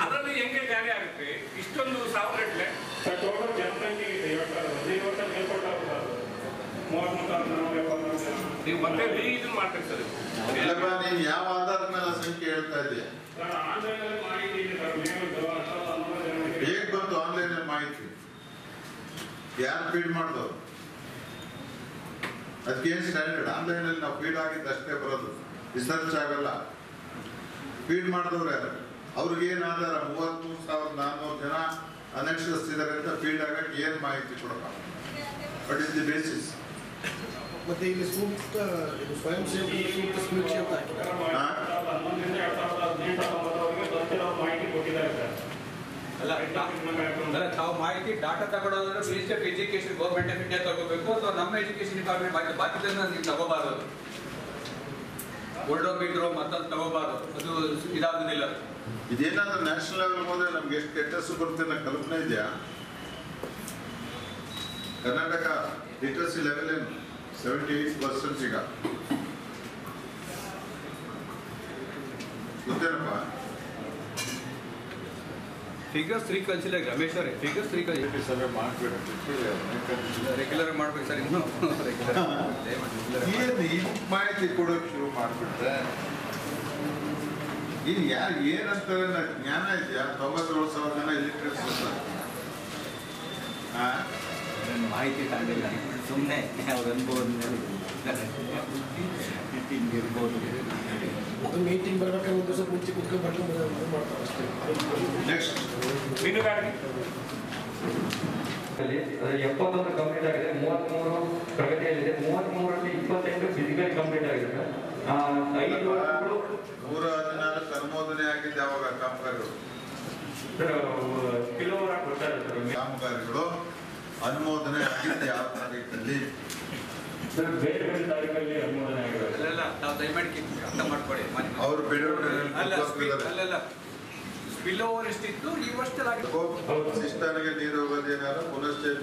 ಅದರಲ್ಲಿ ಹೆಂಗೆ ಜಾರಿ ಆಗುತ್ತೆ? ಇಷ್ಟೊಂದು ಸಾವಿರ ಗಟ್ಟಲೆ ಸರ್ ಟೋಟಲ್ ಜನಸಂಖ್ಯೆ ಇದೆ. ಇವತ್ತು ಹದಿನೈದು ವರ್ಷ ಜನ ನೀವು ಮತ್ತೆ ಇದನ್ನ ಸರ್. ನೀನ್ ಯಾವ ಆಧಾರದ ಮೇಲೆ ಸಂಖ್ಯೆ ಹೇಳ್ತಾ ಆನ್ಲೈನಲ್ಲಿ ಮಾಹಿತಿ ಇದೆ ಸರ್ ಮೇಲ್ದು ಹತ್ತು ಸಾವಿರದ ಹನ್ನೊಂದು ಜನ ಇದೆ. ಹೇಗ್ ಬಂತು ಆನ್ಲೈನ್ ಮಾಹಿತಿ ಯಾರು ಫೀಡ್ ಮಾಡಿದವರು? ಅದಕ್ಕೇನು ಸ್ಟ್ಯಾಂಡರ್ಡ್ ಆನ್ಲೈನ್ ಅಲ್ಲಿ ನಾವು ಫೀಡ್ ಆಗಿದ್ದು ಅಷ್ಟೇ ಬರೋದು. ರಿಸರ್ಚ್ ಆಗಲ್ಲ. ಫೀಡ್ ಮಾಡಿದವ್ರು ಯಾರು? ಅವ್ರಿಗೆ ಏನ್ ಆಧಾರ? ಮೂವತ್ಮೂರು ಸಾವಿರದ ನಾನ್ನೂರು ಜನ ಅನಕ್ಷರಸ್ಥಿದ್ದಾರೆ ಅಂತ ಫೀಡ್ ಆಗಕ್ಕೆ ಏನ್ ಮಾಹಿತಿ ಕೊಡಪ್ಪ ಬಟ್ ಇಸ್ ದಿ ಬೇಸಿಸ್ ಮತ್ತೆ ಇಲ್ಲಿ ಸೂಕ್ತ ಇದು ಸ್ವಯಂ ಸೇವಕರಿಗೆ ಸೂಕ್ತ ಸಮೀಕ್ಷೆ ಅಲ್ಲ ತಾವು ಮಾಹಿತಿ, data ತಗೊಳ್ಳೋದ್ರೆ minister of education government of India ತಗೋಬೇಕು ಅಥವಾ ನಮ್ಮ ಎಜುಕೇಶನ್ ಡಿಪಾರ್ಟ್ಮೆಂಟ್ ಬಾಕಿ ಬಾಕಿದನ್ನ ನೀವು ತಗೋಬಾರದು. ಓಲ್ಡೋಮೀಟ್ರು ಮತ್ತೊಂದು ತಗೋಬಾರದು. ಅದು ಇದಾಗುದಿಲ್ಲ. ಇದೇನಾದ್ರೂ ನ್ಯಾಷನಲ್ ಲೆವೆಲ್ ಹೋದ್ರೆ ನಮ್ಗೆ ಎಷ್ಟು ಕೆಟ್ಟಸ್ಸು ಬರುತ್ತೆ ಅನ್ನೋ ಕಲ್ಪನೆ ಇದೆಯಾ? ಕರ್ನಾಟಕ ಲಿಟ್ರಸಿ ಲೆವೆಲ್ ಏನು? ಸೆವೆಂಟಿ ಏಟ್ ಪರ್ಸೆಂಟ್ ಈಗ. ಗೊತ್ತೇನಪ್ಪ? ಫಿಗರ್ಸ್ ಕಲ್ಸಿಲ್ಲ ರಮೇಶ್ ಅವರೇ ಫಿಗರ್ಸ್ ರೀಕನ್ಸಿಲ್ ಸಭೆ ಮಾಡ್ಬೇಡ ರೆಗ್ಯುಲರ್ ಮಾಡ್ಬೇಕು ಸರ್ ಇನ್ನು. ರೆಗ್ಯುಲರ್ ಏನು ಮಾಹಿತಿ ಕೊಡೋಕೆ ಶುರು ಮಾಡ್ಬಿಟ್ರೆ ಇನ್ನು ಯಾರು ಏನಂತಾರೆ ಜ್ಞಾನ ಇದೆಯಾ? ತೊಂಬತ್ತೇಳು ಸಾವಿರ ಜನ ಇಲಿಟ್ರೇಟ್ಸ್ ಇರ್ತಾರೆ ಹಾ ಮಾಹಿತಿ ತಗೊಂಡಿಲ್ಲ. ಸುಮ್ಮನೆ ಅವ್ರ ಅನುಭವದ ಮೇಲೆ ಹಿಂಗಿರ್ಬೋದು ಅದು ಮೀಟಿಂಗ್ ಬರ್ಬೇಕಾದ್ರೆ ಒಂದು ದಿವಸ ಮುಂಚೆ ಕುತ್ಕೊಂಡು ಬರ್ಕೊಂಡು ಮಾಡ್ತಾರೆ ಅಷ್ಟೇ. ನೆಕ್ಸ್ಟ್ ಮೀನುಗಾರಿಕೆ. ಎಪ್ಪತ್ತೊಂದು ಕಂಪ್ಲೀಟ್ ಆಗಿದೆ ಮೂವತ್ತ್ಮೂರು ಪ್ರಗತಿಯಲ್ಲಿದೆ. ಮೂವತ್ತ್ಮೂರರಲ್ಲಿ ಇಪ್ಪತ್ತೆಂಟು ಫಿಸಿಕಲ್ ಕಂಪ್ಲೀಟ್ ಆಗಿದೆ ಐದು ನೂರ ಹದಿನಾಲ್ಕು ಅನುಮೋದನೆ ಆಗಿದ್ದು ಯಾವಾಗ ಕಾಮಗಾರಿಗಳು? ಕಿಲೋವರ ಕಾಮಗಾರಿಗಳು ಅನುಮೋದನೆ ಆಗಿದ್ದು ಯಾವ ತಾರೀಕಲ್ಲಿ ಸರ್ ಬೇರೆ ಬೇರೆ ತಾರೀಕಲ್ಲಿ ಅನುಮೋದನೆ ಆಗಿರೋದು. ಅಲ್ಲೆಲ್ಲ ತಾವು ದಯಮಾಡಿ ಅರ್ಥ ಮಾಡ್ಕೊಳ್ಳಿ ಅವರು. ಅಲ್ಲಲ್ಲ ಓವರ್ ಎಷ್ಟಿತ್ತು? ಈ ವರ್ಷದಲ್ಲಿ ಆಗಿದೆ. ಸಿಸ್ಟಮ್ಗೆ ನೀರು ಹೋಗೋದೇನಾರ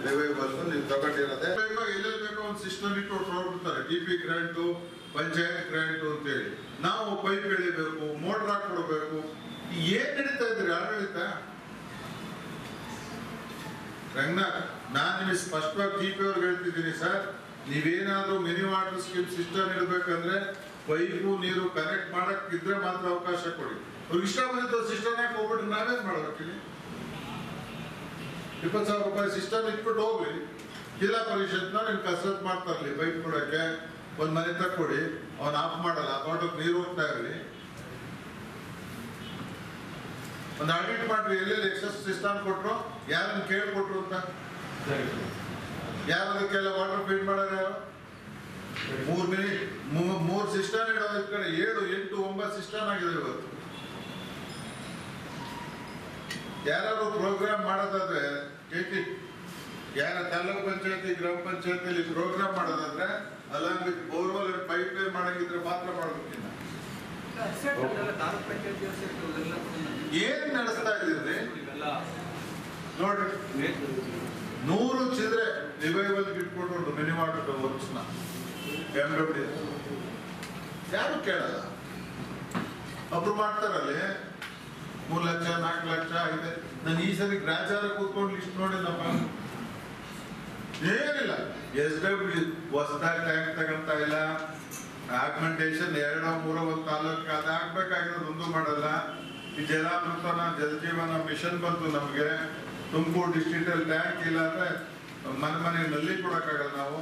ಬೇರೆ ಬಂದು ನೀವು ತಗೊಂಡಿರೋದೆ. ಬೇಕೋ ಎಲ್ಲೆಲ್ಲಿ ಬೇಕೋ ಒಂದು ಸಿಸ್ಟಮ್ ಇಟ್ಟು ಹೊರಡ್ಬಿಡ್ತಾರೆ D P grant panchayat grant ಅಂತೇಳಿ. ನಾವು ಪೈಪ್ ಎಳಿಬೇಕು ಮೋಟರ್ ಹಾಕೊಡ್ಬೇಕು ಏನ್ ನಡೀತಾ ಇದ್ರಿ? ಆಡಳಿತ ರಂಗನಾಥ್ ನಾನು ನಿಮಗೆ ಸ್ಪಷ್ಟವಾಗಿ ಡಿ ಪಿ ಅವ್ರಿಗೆ ಹೇಳ್ತಿದ್ದೀನಿ ಸರ್. ನೀವೇನಾದ್ರೂ ಮಿನಿ ವಾಟರ್ ಸ್ಕೀಮ್ ಸಿಸ್ಟಮ್ ಇಡಬೇಕಂದ್ರೆ ಪೈಪು ನೀರು ಕನೆಕ್ಟ್ ಮಾಡಕ್ ಇದ್ರೆ ಮಾತ್ರ ಅವಕಾಶ ಕೊಡಿ. ಅವ್ರಿಗೆ ಇಷ್ಟ ಬಂದಿದ್ದು ಸಿಸ್ಟಮ್ ಹಾಕಿ ಹೋಗ್ಬಿಟ್ಟು ನಾವೇನ್ ಮಾಡ್ಬೇಕಿಲ್ಲಿ ಇಪ್ಪತ್ತು ಸಾವಿರ ರೂಪಾಯಿ ಸಿಸ್ಟಮ್ ಇಟ್ಬಿಟ್ಟು ಹೋಗ್ಲಿ. ಜಿಲ್ಲಾ ಪರಿಷತ್ನ ನಿಮ್ ಕಸರತ್ ಮಾಡ್ತಾ ಇರ್ಲಿ ಪೈಪ್ ಕೊಡಕ್ಕೆ. ಒಂದ್ ಮನೆ ತಕ್ಕೊಡಿ. ಅವ್ನ ಆಫ್ ಮಾಡಲ್ಲ ತೋಟಕ್ಕೆ ನೀರು ಹೋಗ್ತಾ ಇರಲಿ. ಒಂದು ಆಡಿಟ್ ಮಾಡ್ರಿ, ಎಲ್ಲೆಲ್ಲಿ ಎಕ್ಸಸ್ ಸಿಸ್ಟಮ್ ಕೊಟ್ರು, ಯಾರನ್ನ ಕೇಳ್ಕೊಟ್ರು ಅಂತ? ಯಾರದಕ್ಕೆಲ್ಲ ವಾಟರ್ ಫೀಡ್ ಮಾಡ್ಯಾರ ಮೂರು ಮಿನಿಟ್ ಮೂರ್ ಸಿಸ್ಟಮ್ ಇಡೋದ್ ಕಡೆ ಏಳು, ಎಂಟು, ಒಂಬತ್ತು ಸಿಸ್ಟಮ್ ಆಗಿದೆ ಇವತ್ತು. ಯಾರು ಪ್ರೋಗ್ರಾಮ್ ಮಾಡೋದಾದ್ರೆ ಕೇಳ್ತಿ ಯಾರ ತಾಲೂಕ್ ಪಂಚಾಯತಿ, ಗ್ರಾಮ ಪಂಚಾಯತಿಯಲ್ಲಿ ಪ್ರೋಗ್ರಾಮ್ ಮಾಡೋದಾದ್ರೆ along with borewell pipe line ಮಾಡಂಗಿದ್ರೆ ಮಾತ್ರ ಎಲ್ಲ ಏನ್ ನಡೆಸ್ತಾ ಇದ್ದೀರಿ? ನೋಡ್ರಿ. ನೂರು ಚಿದ್ರೆ ರಿವೈವಲ್ ಇಟ್ಕೊಂಡು ಮಿನಿ ವಾಟರ್ ವರ್ಕ್ಸ್ನ ಎಂ ಡಬ್ಲ್ಯೂ ಯಾರು ಕೇಳಲ್ಲ? ಒಬ್ರು ಮಾಡ್ತಾರಲ್ಲಿ, ಮೂರ್ ಲಕ್ಷ, ನಾಲ್ಕು ಲಕ್ಷ, ಐದು ನಾನು ಈ ಸರಿ ಗ್ರಾಚಾರ ಕೂತ್ಕೊಂಡು ಲಿಸ್ಟ್ ನೋಡಿಲ್ಲಪ್ಪ ಏನಿಲ್ಲ. ಎಸ್ ಡಬ್ಲ್ಯೂ ಹೊಸದಾಗಿ ಟ್ಯಾಂಕ್ ತಗೊಂತ ಇಲ್ಲ. ಆಗ್ಮೆಂಟೇಶನ್ ಎರಡೋ, ಮೂರೋ ಒಂದು ತಾಲೂಕು ಅದು ಒಂದು ಮಾಡಲ್ಲ. ಈ ಜಲಾಮೃತನ ಜಲಜೀವನ ಮಿಷನ್ ಬಂತು ನಮಗೆ. ತುಮಕೂರು ಡಿಸ್ಟ್ರಿಕ್ಟ್ ಅಲ್ಲಿ ಟ್ಯಾಂಕ್ ಇಲ್ಲ ಅಂದ್ರೆ ಮನೆ ಮನೆ ನಲ್ಲಿ ಕೊಡಕ್ಕಾಗಲ್ಲ ನಾವು?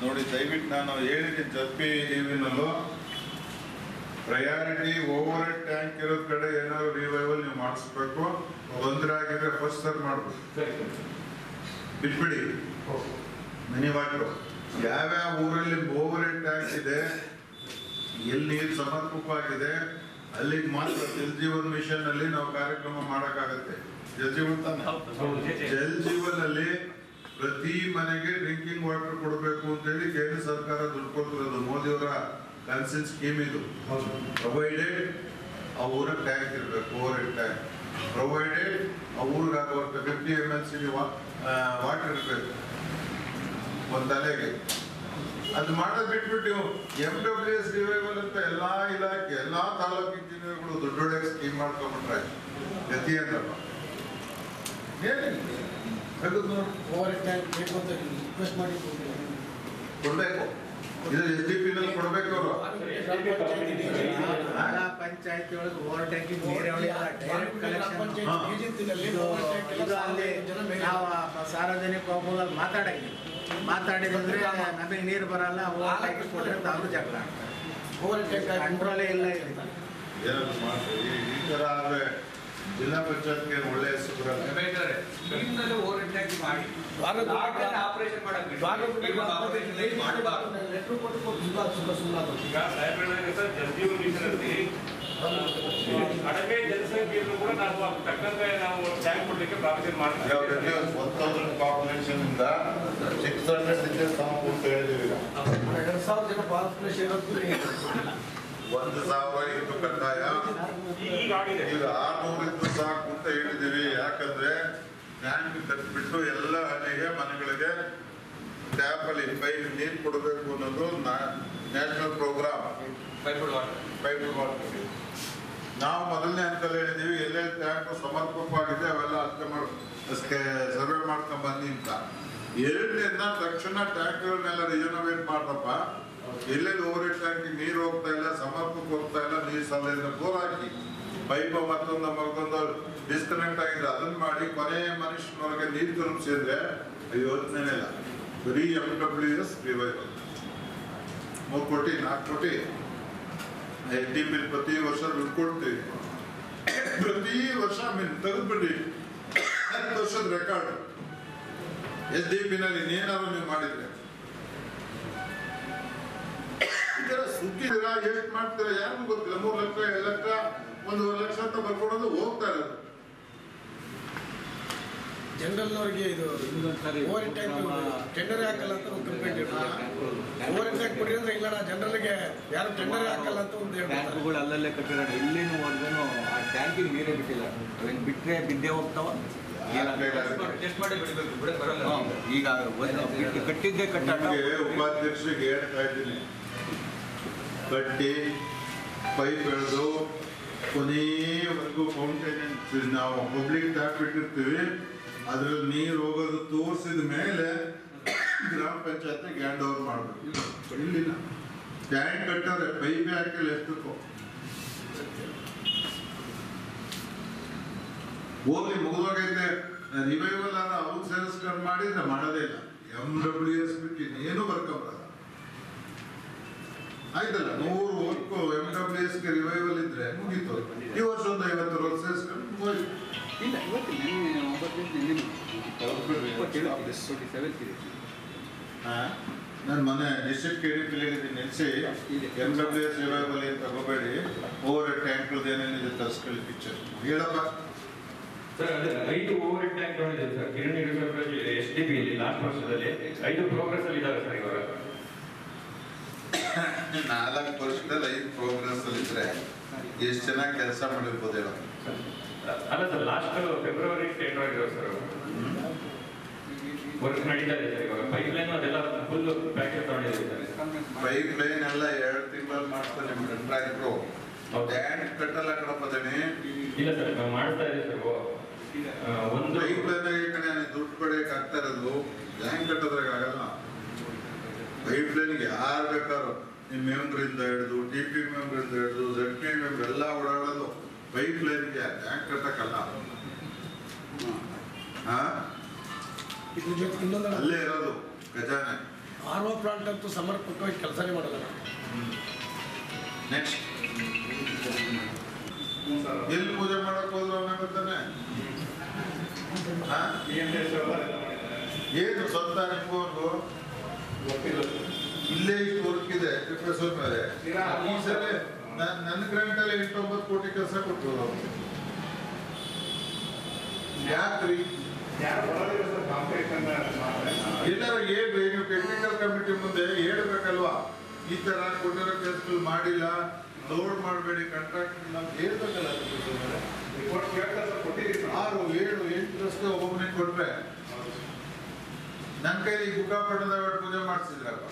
ನೋಡಿ, ದಯವಿಟ್ಟು ನಾನು ಹೇಳಿದ್ದೆ ಜಪ್ಪಿ ಇವಿನಲ್ಲೂ ಪ್ರಯಾರಿಟಿ ಓವರ್ ಟ್ಯಾಂಕ್ ಇರೋ ಕಡೆ ಏನಾದ್ರು ರಿವೈವಲ್ ನೀವು ಮಾಡಿಸ್ಬೇಕು. ತೊಂದರೆ ಆಗಿದ್ರೆ ಫಸ್ಟ್ ಸರ್ ಮಾಡ್ಬೇಕು. ಬಿಟ್ಬಿಡಿ. ಮಿನಿ ವಾಟ್ರು ಯಾವ್ಯಾವ ಊರಲ್ಲಿ ಓವರ್ ಟ್ಯಾಂಕ್ ಇದೆ? ಎಲ್ಲಿ ಸಮರ್ಪಕವಾಗಿದೆ? ಅಲ್ಲಿಗೆ ಮಾತ್ರ ಜಲ್ ಜೀವನ್ ಮಿಷನ್ ಅಲ್ಲಿ ನಾವು ಕಾರ್ಯಕ್ರಮ ಮಾಡಕ್ಕಾಗತ್ತೆ. ಜಲ್ ಜೀವನ್ ತಾನೆ? ಜಲ್ ಜೀವನ್ ಅಲ್ಲಿ ಪ್ರತಿ ಮನೆಗೆ ಡ್ರಿಂಕಿಂಗ್ ವಾಟರ್ ಕೊಡಬೇಕು ಅಂತ ಹೇಳಿ ಕೇಂದ್ರ ಸರ್ಕಾರ ದುಡ್ಡು ಕೊಡ್ತಿರೋದು. ಮೋದಿಯವರ ಕನ್ಸಿನ್ ಸ್ಕೀಮ್ ಇದು. ಪ್ರೊವೈಡೆಡ್ ಆ ಊರ ಟ್ಯಾಂಕ್ ಇರಬೇಕು ಓವರ್ ಟ್ಯಾಂಕ್ ಪ್ರೊವೈಡೆಡ್ ಆ ಊರಿಗೆ ಆಗುವಂತ fifty M L C water ಇರಬೇಕು. ಒಂದ್ ತಲೆಗೆ. ಅದು ಮಾಡೋದ್ ಬಿಟ್ಬಿಟ್ಟು ಎಂ ಡಬ್ಲ್ಯೂ ಎಸ್ ಡಿವೈಬಲ್ ಅಂತ ಎಲ್ಲಾ ಇಲಾಖೆ ಎಲ್ಲಾ ತಾಲೂಕು ಇಂಜಿನಿಯರ್ಗಳು ದೊಡ್ಡ ದೊಡ್ಡ ಸ್ಕೀಮ್ ಮಾಡ್ಕೊಂಡ್ಬಿಟ್ರೆ ಗತಿ ಏನಲ್ಲ ಏನಿಲ್ಲ ಬೇಕು ರಿಕ್ವೆಸ್ಟ್ ಮಾಡಿ ಕೊಡ್ಬೇಕು ಇದು ಎಸ್ ಡಿ ಪಿ ನಲ್ಲಿ ಕೊಡ್ಬೇಕು ಅವರು. ಪಂಚಾಯತಿ ಒಳಗೆ ಓವರ್ ಟ್ಯಾಂಕಿಂಗ್ ನೀರಾವಳಿ ಉಳಿಯಲ್ಲ ಡೈರೆಕ್ಟ್ ಕಲೆಕ್ಷನ್ ಏಜೆನ್ಸಿನಲ್ಲಿ ಇದು ಇದು ಅಲ್ಲಿ ನಾವು ಸಾರ್ವಜನಿಕ ಒಬ್ಬರಲ್ಲಿ ಮಾತಾಡಂಗಿಲ್ಲ. ಮಾತಾಡಿದ್ರೆ ನಮಗೆ ನೀರು ಬರಲ್ಲ ಓವರ್ ಟ್ಯಾಂಕಿಂಗ್ ಕೊಟ್ಟರೆ ಜಗಳ ಕಂಟ್ರೋಲೇ ಇಲ್ಲ ಈ ತರ ಆದ್ರೆ ಜಿಲ್ಲಾ ಪಂಚಾಯತ್ಗೆ ಒಳ್ಳೆ ಹೆಸರು ಮಾಡಿ ಆಪರೇಷನ್ ಕಡಿಮೆ ಜನಸಂಖ್ಯೆಯನ್ನು ಕೂಡ ನಾವು ತಕ್ಕಂತೆ ನಾವು ಟ್ಯಾಂಕ್ ಕೊಡ್ಲಿಕ್ಕೆ ಪ್ರಾವಿಷನ್ ಮಾಡ್ತೀವಿ ಒನ್ ತೌಸಂಡ್ ಪಾಪ್ಯುಲೇಷನ್ ಇಂದ ಸಿಕ್ಸ್ ಹಂಡ್ರೆಡ್ ನಾವು ಅಂತ ಹೇಳಿದೀವಿ ಈಗ. ಎರಡು ಸಾವಿರ ಜನ ಪಾಪ್ಯುಲೇಷನ್ ಇರೋದು ಒಂದು ಸಾವಿರ ಇದ್ದು ಕಡ್ಡಾಯ? ಈಗ ಆರ್ನೂರು ಸಾಕು ಅಂತ ಹೇಳಿದೀವಿ ಯಾಕಂದ್ರೆ ಟ್ಯಾಂಕ್ ಕಟ್ಬಿಟ್ಟು ಎಲ್ಲ ಹಳ್ಳಿಗೆ ಮನೆಗಳಿಗೆ ಟ್ಯಾಪ್ ಅಲ್ಲಿ ಪೈಪ್ ನೀರು ಕೊಡಬೇಕು ಅನ್ನೋದು ನ್ಯಾಷನಲ್ ಪ್ರೋಗ್ರಾಮ್ ಪೈಪ್ ವಾಟರ್ ನಾವು ಮೊದಲನೇ ಅಂತ ಹೇಳಿದೀವಿ ಎಲ್ಲೆಲ್ಲಿ ಟ್ಯಾಂಕ್ ಸಮರ್ಪಕವಾಗಿದೆ ಅವೆಲ್ಲ ಅಷ್ಟೇ ಮಾಡಿ ಸರ್ವೆ ಮಾಡ್ಕೊಂಡ್ ಬನ್ನಿ ಅಂತ. ಎರಡನೇದ ತಕ್ಷಣ ಟ್ಯಾಂಕ್ಗಳನ್ನೆಲ್ಲ ರಿಜನವೇಟ್ ಮಾಡ್ರಪ್ಪ. ಎಲ್ಲೆಲ್ಲಿ ಓವರ್ ಟ್ಯಾಂಕ್ ನೀರು ಹೋಗ್ತಾ ಇಲ್ಲ, ಸಮರ್ಪಕ್ಕೆ ಹೋಗ್ತಾ ಇಲ್ಲ, ನೀರು ಸಲ್ಲ ಇಲ್ಲ ಬೋರ್ ಹಾಕಿ. ಪೈಪ್ ಮತ್ತೊಂದು ಮಗೊಂದು ಡಿಸ್ಕನೆಕ್ಟ್ ಆಗಿದೆ ಅದನ್ನ ಮಾಡಿ ಕೊನೆ ಮನುಷ್ಯನವರೆಗೆ ನೀರು ತಲುಪಿಸಿದ್ರೆ ಯೋಚನೆ ಇಲ್ಲ. ಬರೀ ಎಂ ಡಬ್ಲ್ಯೂ ಎಸ್ ರಿವೈವಲ್ ಮೂರು ಕೋಟಿ, ನಾಲ್ಕು ಕೋಟಿ. ಎಲ್ ಡಿ ಬಿಲ್ ಪ್ರತಿ ವರ್ಷ ದುಡ್ಡು ಕೊಡ್ತೀವಿ. ಪ್ರತಿ ವರ್ಷ ಮೀನ್ ತೆಗೆದ್ಬಿಡಿ. ಹತ್ತು ವರ್ಷದ ರೆಕಾರ್ಡ್ ಎಸ್ ಡಿ ಪಿನಲ್ಲಿ ಇನ್ನೇನಾದ್ರು ನೀವು ಮಾಡಿದ್ರೆ. ಈ ತರ ಸುಗ್ಗಿದ್ದೀರಾ ಎಷ್ಟು ಮಾಡ್ತೀರಾ? ಯಾರಿಗೂ ಗೊತ್ತಿಲ್ಲ. ಮೂರು ಲಕ್ಷ ಎರಡು ಲಕ್ಷ ಒಂದೂವರೆ ಲಕ್ಷ ಅಂತ ಬರ್ಕೊಡೋದು ಹೋಗ್ತಾ ಇರೋದು. ಜನರಲ್ನವ್ರಿಗೆ ಇದು ಓವರ್ ಟ್ಯಾಂಕ್ ಟೆಂಡರ್ ಹಾಕಲ್ಲ ಅಂತ ಒಂದು ಕಂಪ್ಲೇಂಟ್ ಇರ್ತದೆ ಓವರ್ ಇಂಟ್ಯಾಕ್ ಕೊಡಿ ಅಂದ್ರೆ ಇಲ್ಲ ನಾ ಜನರಲ್ಗೆ ಯಾರು ಟೆಂಡರ್ ಹಾಕಲ್ಲ ಅಂತ ಒಂದು ಟ್ಯಾಂಕ್ಗಳು ಅಲ್ಲಲ್ಲೇ ಕಟ್ಟಿರೋ ಇಲ್ಲೇನು ಒಂದೇನು ಆ ಟ್ಯಾಂಕಿಗೆ ನೀರೇ ಬಿಟ್ಟಿಲ್ಲ. ಅದನ್ನು ಬಿಟ್ಟರೆ ಬಿದ್ದೇ ಹೋಗ್ತಾವ? ಟೆಸ್ಟ್ ಮಾಡಿ ಬಿಡಬೇಕು. ಬಿಡ ಬರಲ್ಲ. ಈಗ ಕಟ್ಟಿದ್ದೆ ನಿಮಗೆ ಉಪಾಧ್ಯಕ್ಷರಿಗೆ ಹೇಳ್ತಾ ಇದ್ದೀನಿ. ಕಟ್ಟಿ ಪೈಪ್ ಎಳೆದು ಕೊನೆಯವರೆಗೂ ಫೌಂಟೇನ್ ನಾವು ಪಬ್ಲಿಕ್ ಟ್ಯಾಪ್ ಇಟ್ಟಿರ್ತೀವಿ. ಅದ್ರಲ್ಲಿ ನೀರು ಹೋಗೋದು ತೋರಿಸಿದ ಮೇಲೆ ಗ್ರಾಮ ಪಂಚಾಯತ್ಗೆ ಹ್ಯಾಂಡ್ ಓವರ್ ಮಾಡಬೇಕು. ಇಲ್ಲಿಲ್ಲ. ಟ್ಯಾಂಕ್ ಕಟ್ಟಾರೆ ಪೈಪ್ ಹಾಕಿಲ್ಲ ಎಷ್ಟಕ್ಕೂ. ಹೋಗ್ಲಿ, ಮುಗಿದೋಗೈತೆ. ರಿವೈವಲ್ ಆದ ಅವ್ರು ಸೇರಿಸ್ಕೊಂಡು ಮಾಡಿದ್ರೆ ಮಾಡೋದೇ ಇಲ್ಲ. ಎಂ ಡಬ್ಲ್ಯೂ ಎಸ್ ಬಿಟ್ಟು ಇನ್ನೇನು ಬರ್ಕೊಂಬರಲ್ಲ ಆಯ್ತಲ್ಲ ನೂರು ವರ್ಕು ಎಂ ಡಬ್ಲ್ಯೂ ಎಸ್ಗೆ ರಿವೈವಲ್ ಇದ್ರೆ ಮುಗೀತು. ಈ ವರ್ಷ ಒಂದು ಐವತ್ತು ರೋಲ್ ಸೇರಿಸ್ಕೊಂಡು ಹೋಯ್ತು ಇಲ್ಲ ಇವತ್ತು ನಿನ್ನೆ ಒಂಬತ್ತರಿಂದ ನಿನ್ನೆ ಇಪ್ಪತ್ತೇಳು ಟ್ವೆಂಟಿ ಸೆವೆಂತ್ ಇದೆ ನಾನು ಮೊನ್ನೆ ಡಿಸ್ಟ್ರಿಕ್ಟ್ ಕೆ ಡಿ ಪಿಲಿಗೆ ನಿಲ್ಲಿಸಿ ಎಂ ಡಬ್ಲ್ಯೂ ಎಸ್ ರಿವೈವಲ್ ಏನು ತಗೋಬೇಡಿ. ಓವರ್ ಟ್ಯಾಂಕ್ಗಳದ್ದು ಏನೇನಿದೆ ತರಿಸ್ಕೊಳ್ಳಿ ಪಿಕ್ಚರ್ ಹೇಳಪ್ಪ. ಸರ್ ಅದೇ ಐದು ಓವರ್ ಹೆಡ್ ಟ್ಯಾಂಕ್ ಸರ್. ಕಿರಣಿ ಎಸ್ ಡಿ ಬಿ ಲಾಸ್ಟ್ ವರ್ಷದಲ್ಲಿ ಐದು ಪ್ರೋಗ್ರೆಸ್ ಅಲ್ಲಿ ಇದಾವೆ ಸರ್ ಇವಾಗ. ನಾಲ್ಕು ವರ್ಷದಲ್ಲಿ ಐದು ಪ್ರೋಗ್ರೆಸ್ ಅಲ್ಲಿ ಇದ್ರೆ ಎಷ್ಟು ಚೆನ್ನಾಗಿ ಕೆಲಸ ಮಾಡಿರ್ಬೋದು ಹೇಳೋ. ಅಲ್ಲ ಸರ್ ಲಾಸ್ಟ್ ಫೆಬ್ರವರಿ ಟೆಂಡರ್ ಆಗಿರೋ ಸರ್ ವರ್ಕ್ ನಡೀತಾ ಇದೆ ಸರ್ ಇವಾಗ ಪೈಪ್ ಲೈನ್ ಅದೆಲ್ಲ ಫುಲ್ ಪ್ಯಾಕೇಜ್ ತಗೊಂಡಿದ್ದೀವಿ ಸರ್. ಪೈಪ್ ಲೈನ್ ಎಲ್ಲ ಎರಡು ತಿಂಗಳಲ್ಲಿ ಮಾಡ್ತಾರೆ ನಿಮ್ಮ ಕಂಟ್ರಾಕ್ಟ್ರು ಡ್ಯಾಂಡ್ ಕಟ್ಟಲ್ಲ ಕಡಪದೇನೆ ಇಲ್ಲ ಸರ್ ನಾವು ಮಾಡ್ತಾ ಇದ್ದೀವಿ ಸರ್ ಒಂದು ಪೈಪ್ ಲೈನ್ ಕಡೆ ದುಡ್ಡು ಕೊಡಕ್ಕೆ ಆಗ್ತಾ ಇರೋದು. ಡ್ಯಾಂಡ್ ಕಟ್ಟೋದ್ರಾಗ ಆಗಲ್ಲ. ಪೈಪ್ ಲೈನ್ಗೆ ಯಾರು ಬೇಕಾದ್ರು. ಮೆಂಬ್ರಿಂದ ಹಿಡಿದು ಡಿ ಪಿ ಮೆಂಬ್ರಿಂದ ಹಿಡಿದು ಝಡ್ ಪಿ ಮೆಂಬರ್ ಎಲ್ಲ ಓಡಾಡೋದು ಪೈಪ್ ಲೈನ್ಗೆ ಟ್ಯಾಂಕ್ ಕಟ್ಟಕ್ಕಲ್ಲ ಅಲ್ಲೇ ಇರೋದು ಖಜಾನೆ. ಆರ್ ಒ ಪ್ಲಾಂಟ್ ಅಂತೂ ಸಮರ್ಪಕವಾಗಿ ಕೆಲಸನೇ ಮಾಡೋದಲ್ಲ ನೆಕ್ಸ್ಟ್ ಎಲ್ಲಿ ಪೂಜೆ ಮಾಡಕ್ ಹೋದ್ರು ಅವನೇ ಬರ್ತಾನೆ? ಹಾ? ಏನು ಸ್ವಂತ ನಿಮ್ಗೂ ಇಲ್ಲೇ ಇಷ್ಟು ವರ್ಕ್ ಇದೆ ಪ್ರೊಫೆಸರ್ ಮೇಲೆ. ಈ ಸಲ ನನ್- ನನ್ನ ಗ್ರಾಂಟ್ ಅಲ್ಲಿ ಎಂಟೊಂಬತ್ತು ಕೋಟಿ ಕೆಲಸ ಕೊಟ್ಟರು ಯಾಕ್ರಿ ಎಲ್ಲರೂ ಹೇಳ್ರಿ ನೀವು ಟೆಕ್ನಿಕಲ್ ಕಮಿಟಿ ಮುಂದೆ ಹೇಳ್ಬೇಕಲ್ವಾ? ಈ ತರ ಕೊಟ್ಟಿರೋ ಕೆಲಸಗಳು ಮಾಡಿಲ್ಲ ಲೋಡ್ ಮಾಡಬೇಡಿ ಕಾಂಟ್ರಾಕ್ಟ್ ನಾವು ಹೇಳ್ಬೇಕಲ್ಲ ಆರು ಏಳು ಎಂಟು ರಸ್ತೆ ಒಬ್ಬನೇ ಕೊಟ್ರೆ. ನನ್ನ ಕೈಲಿ ಬುಕ್ಕಾಪಟ್ಟಣದಾಗ ಪೂಜೆ ಮಾಡಿಸಿದ್ರಪ್ಪ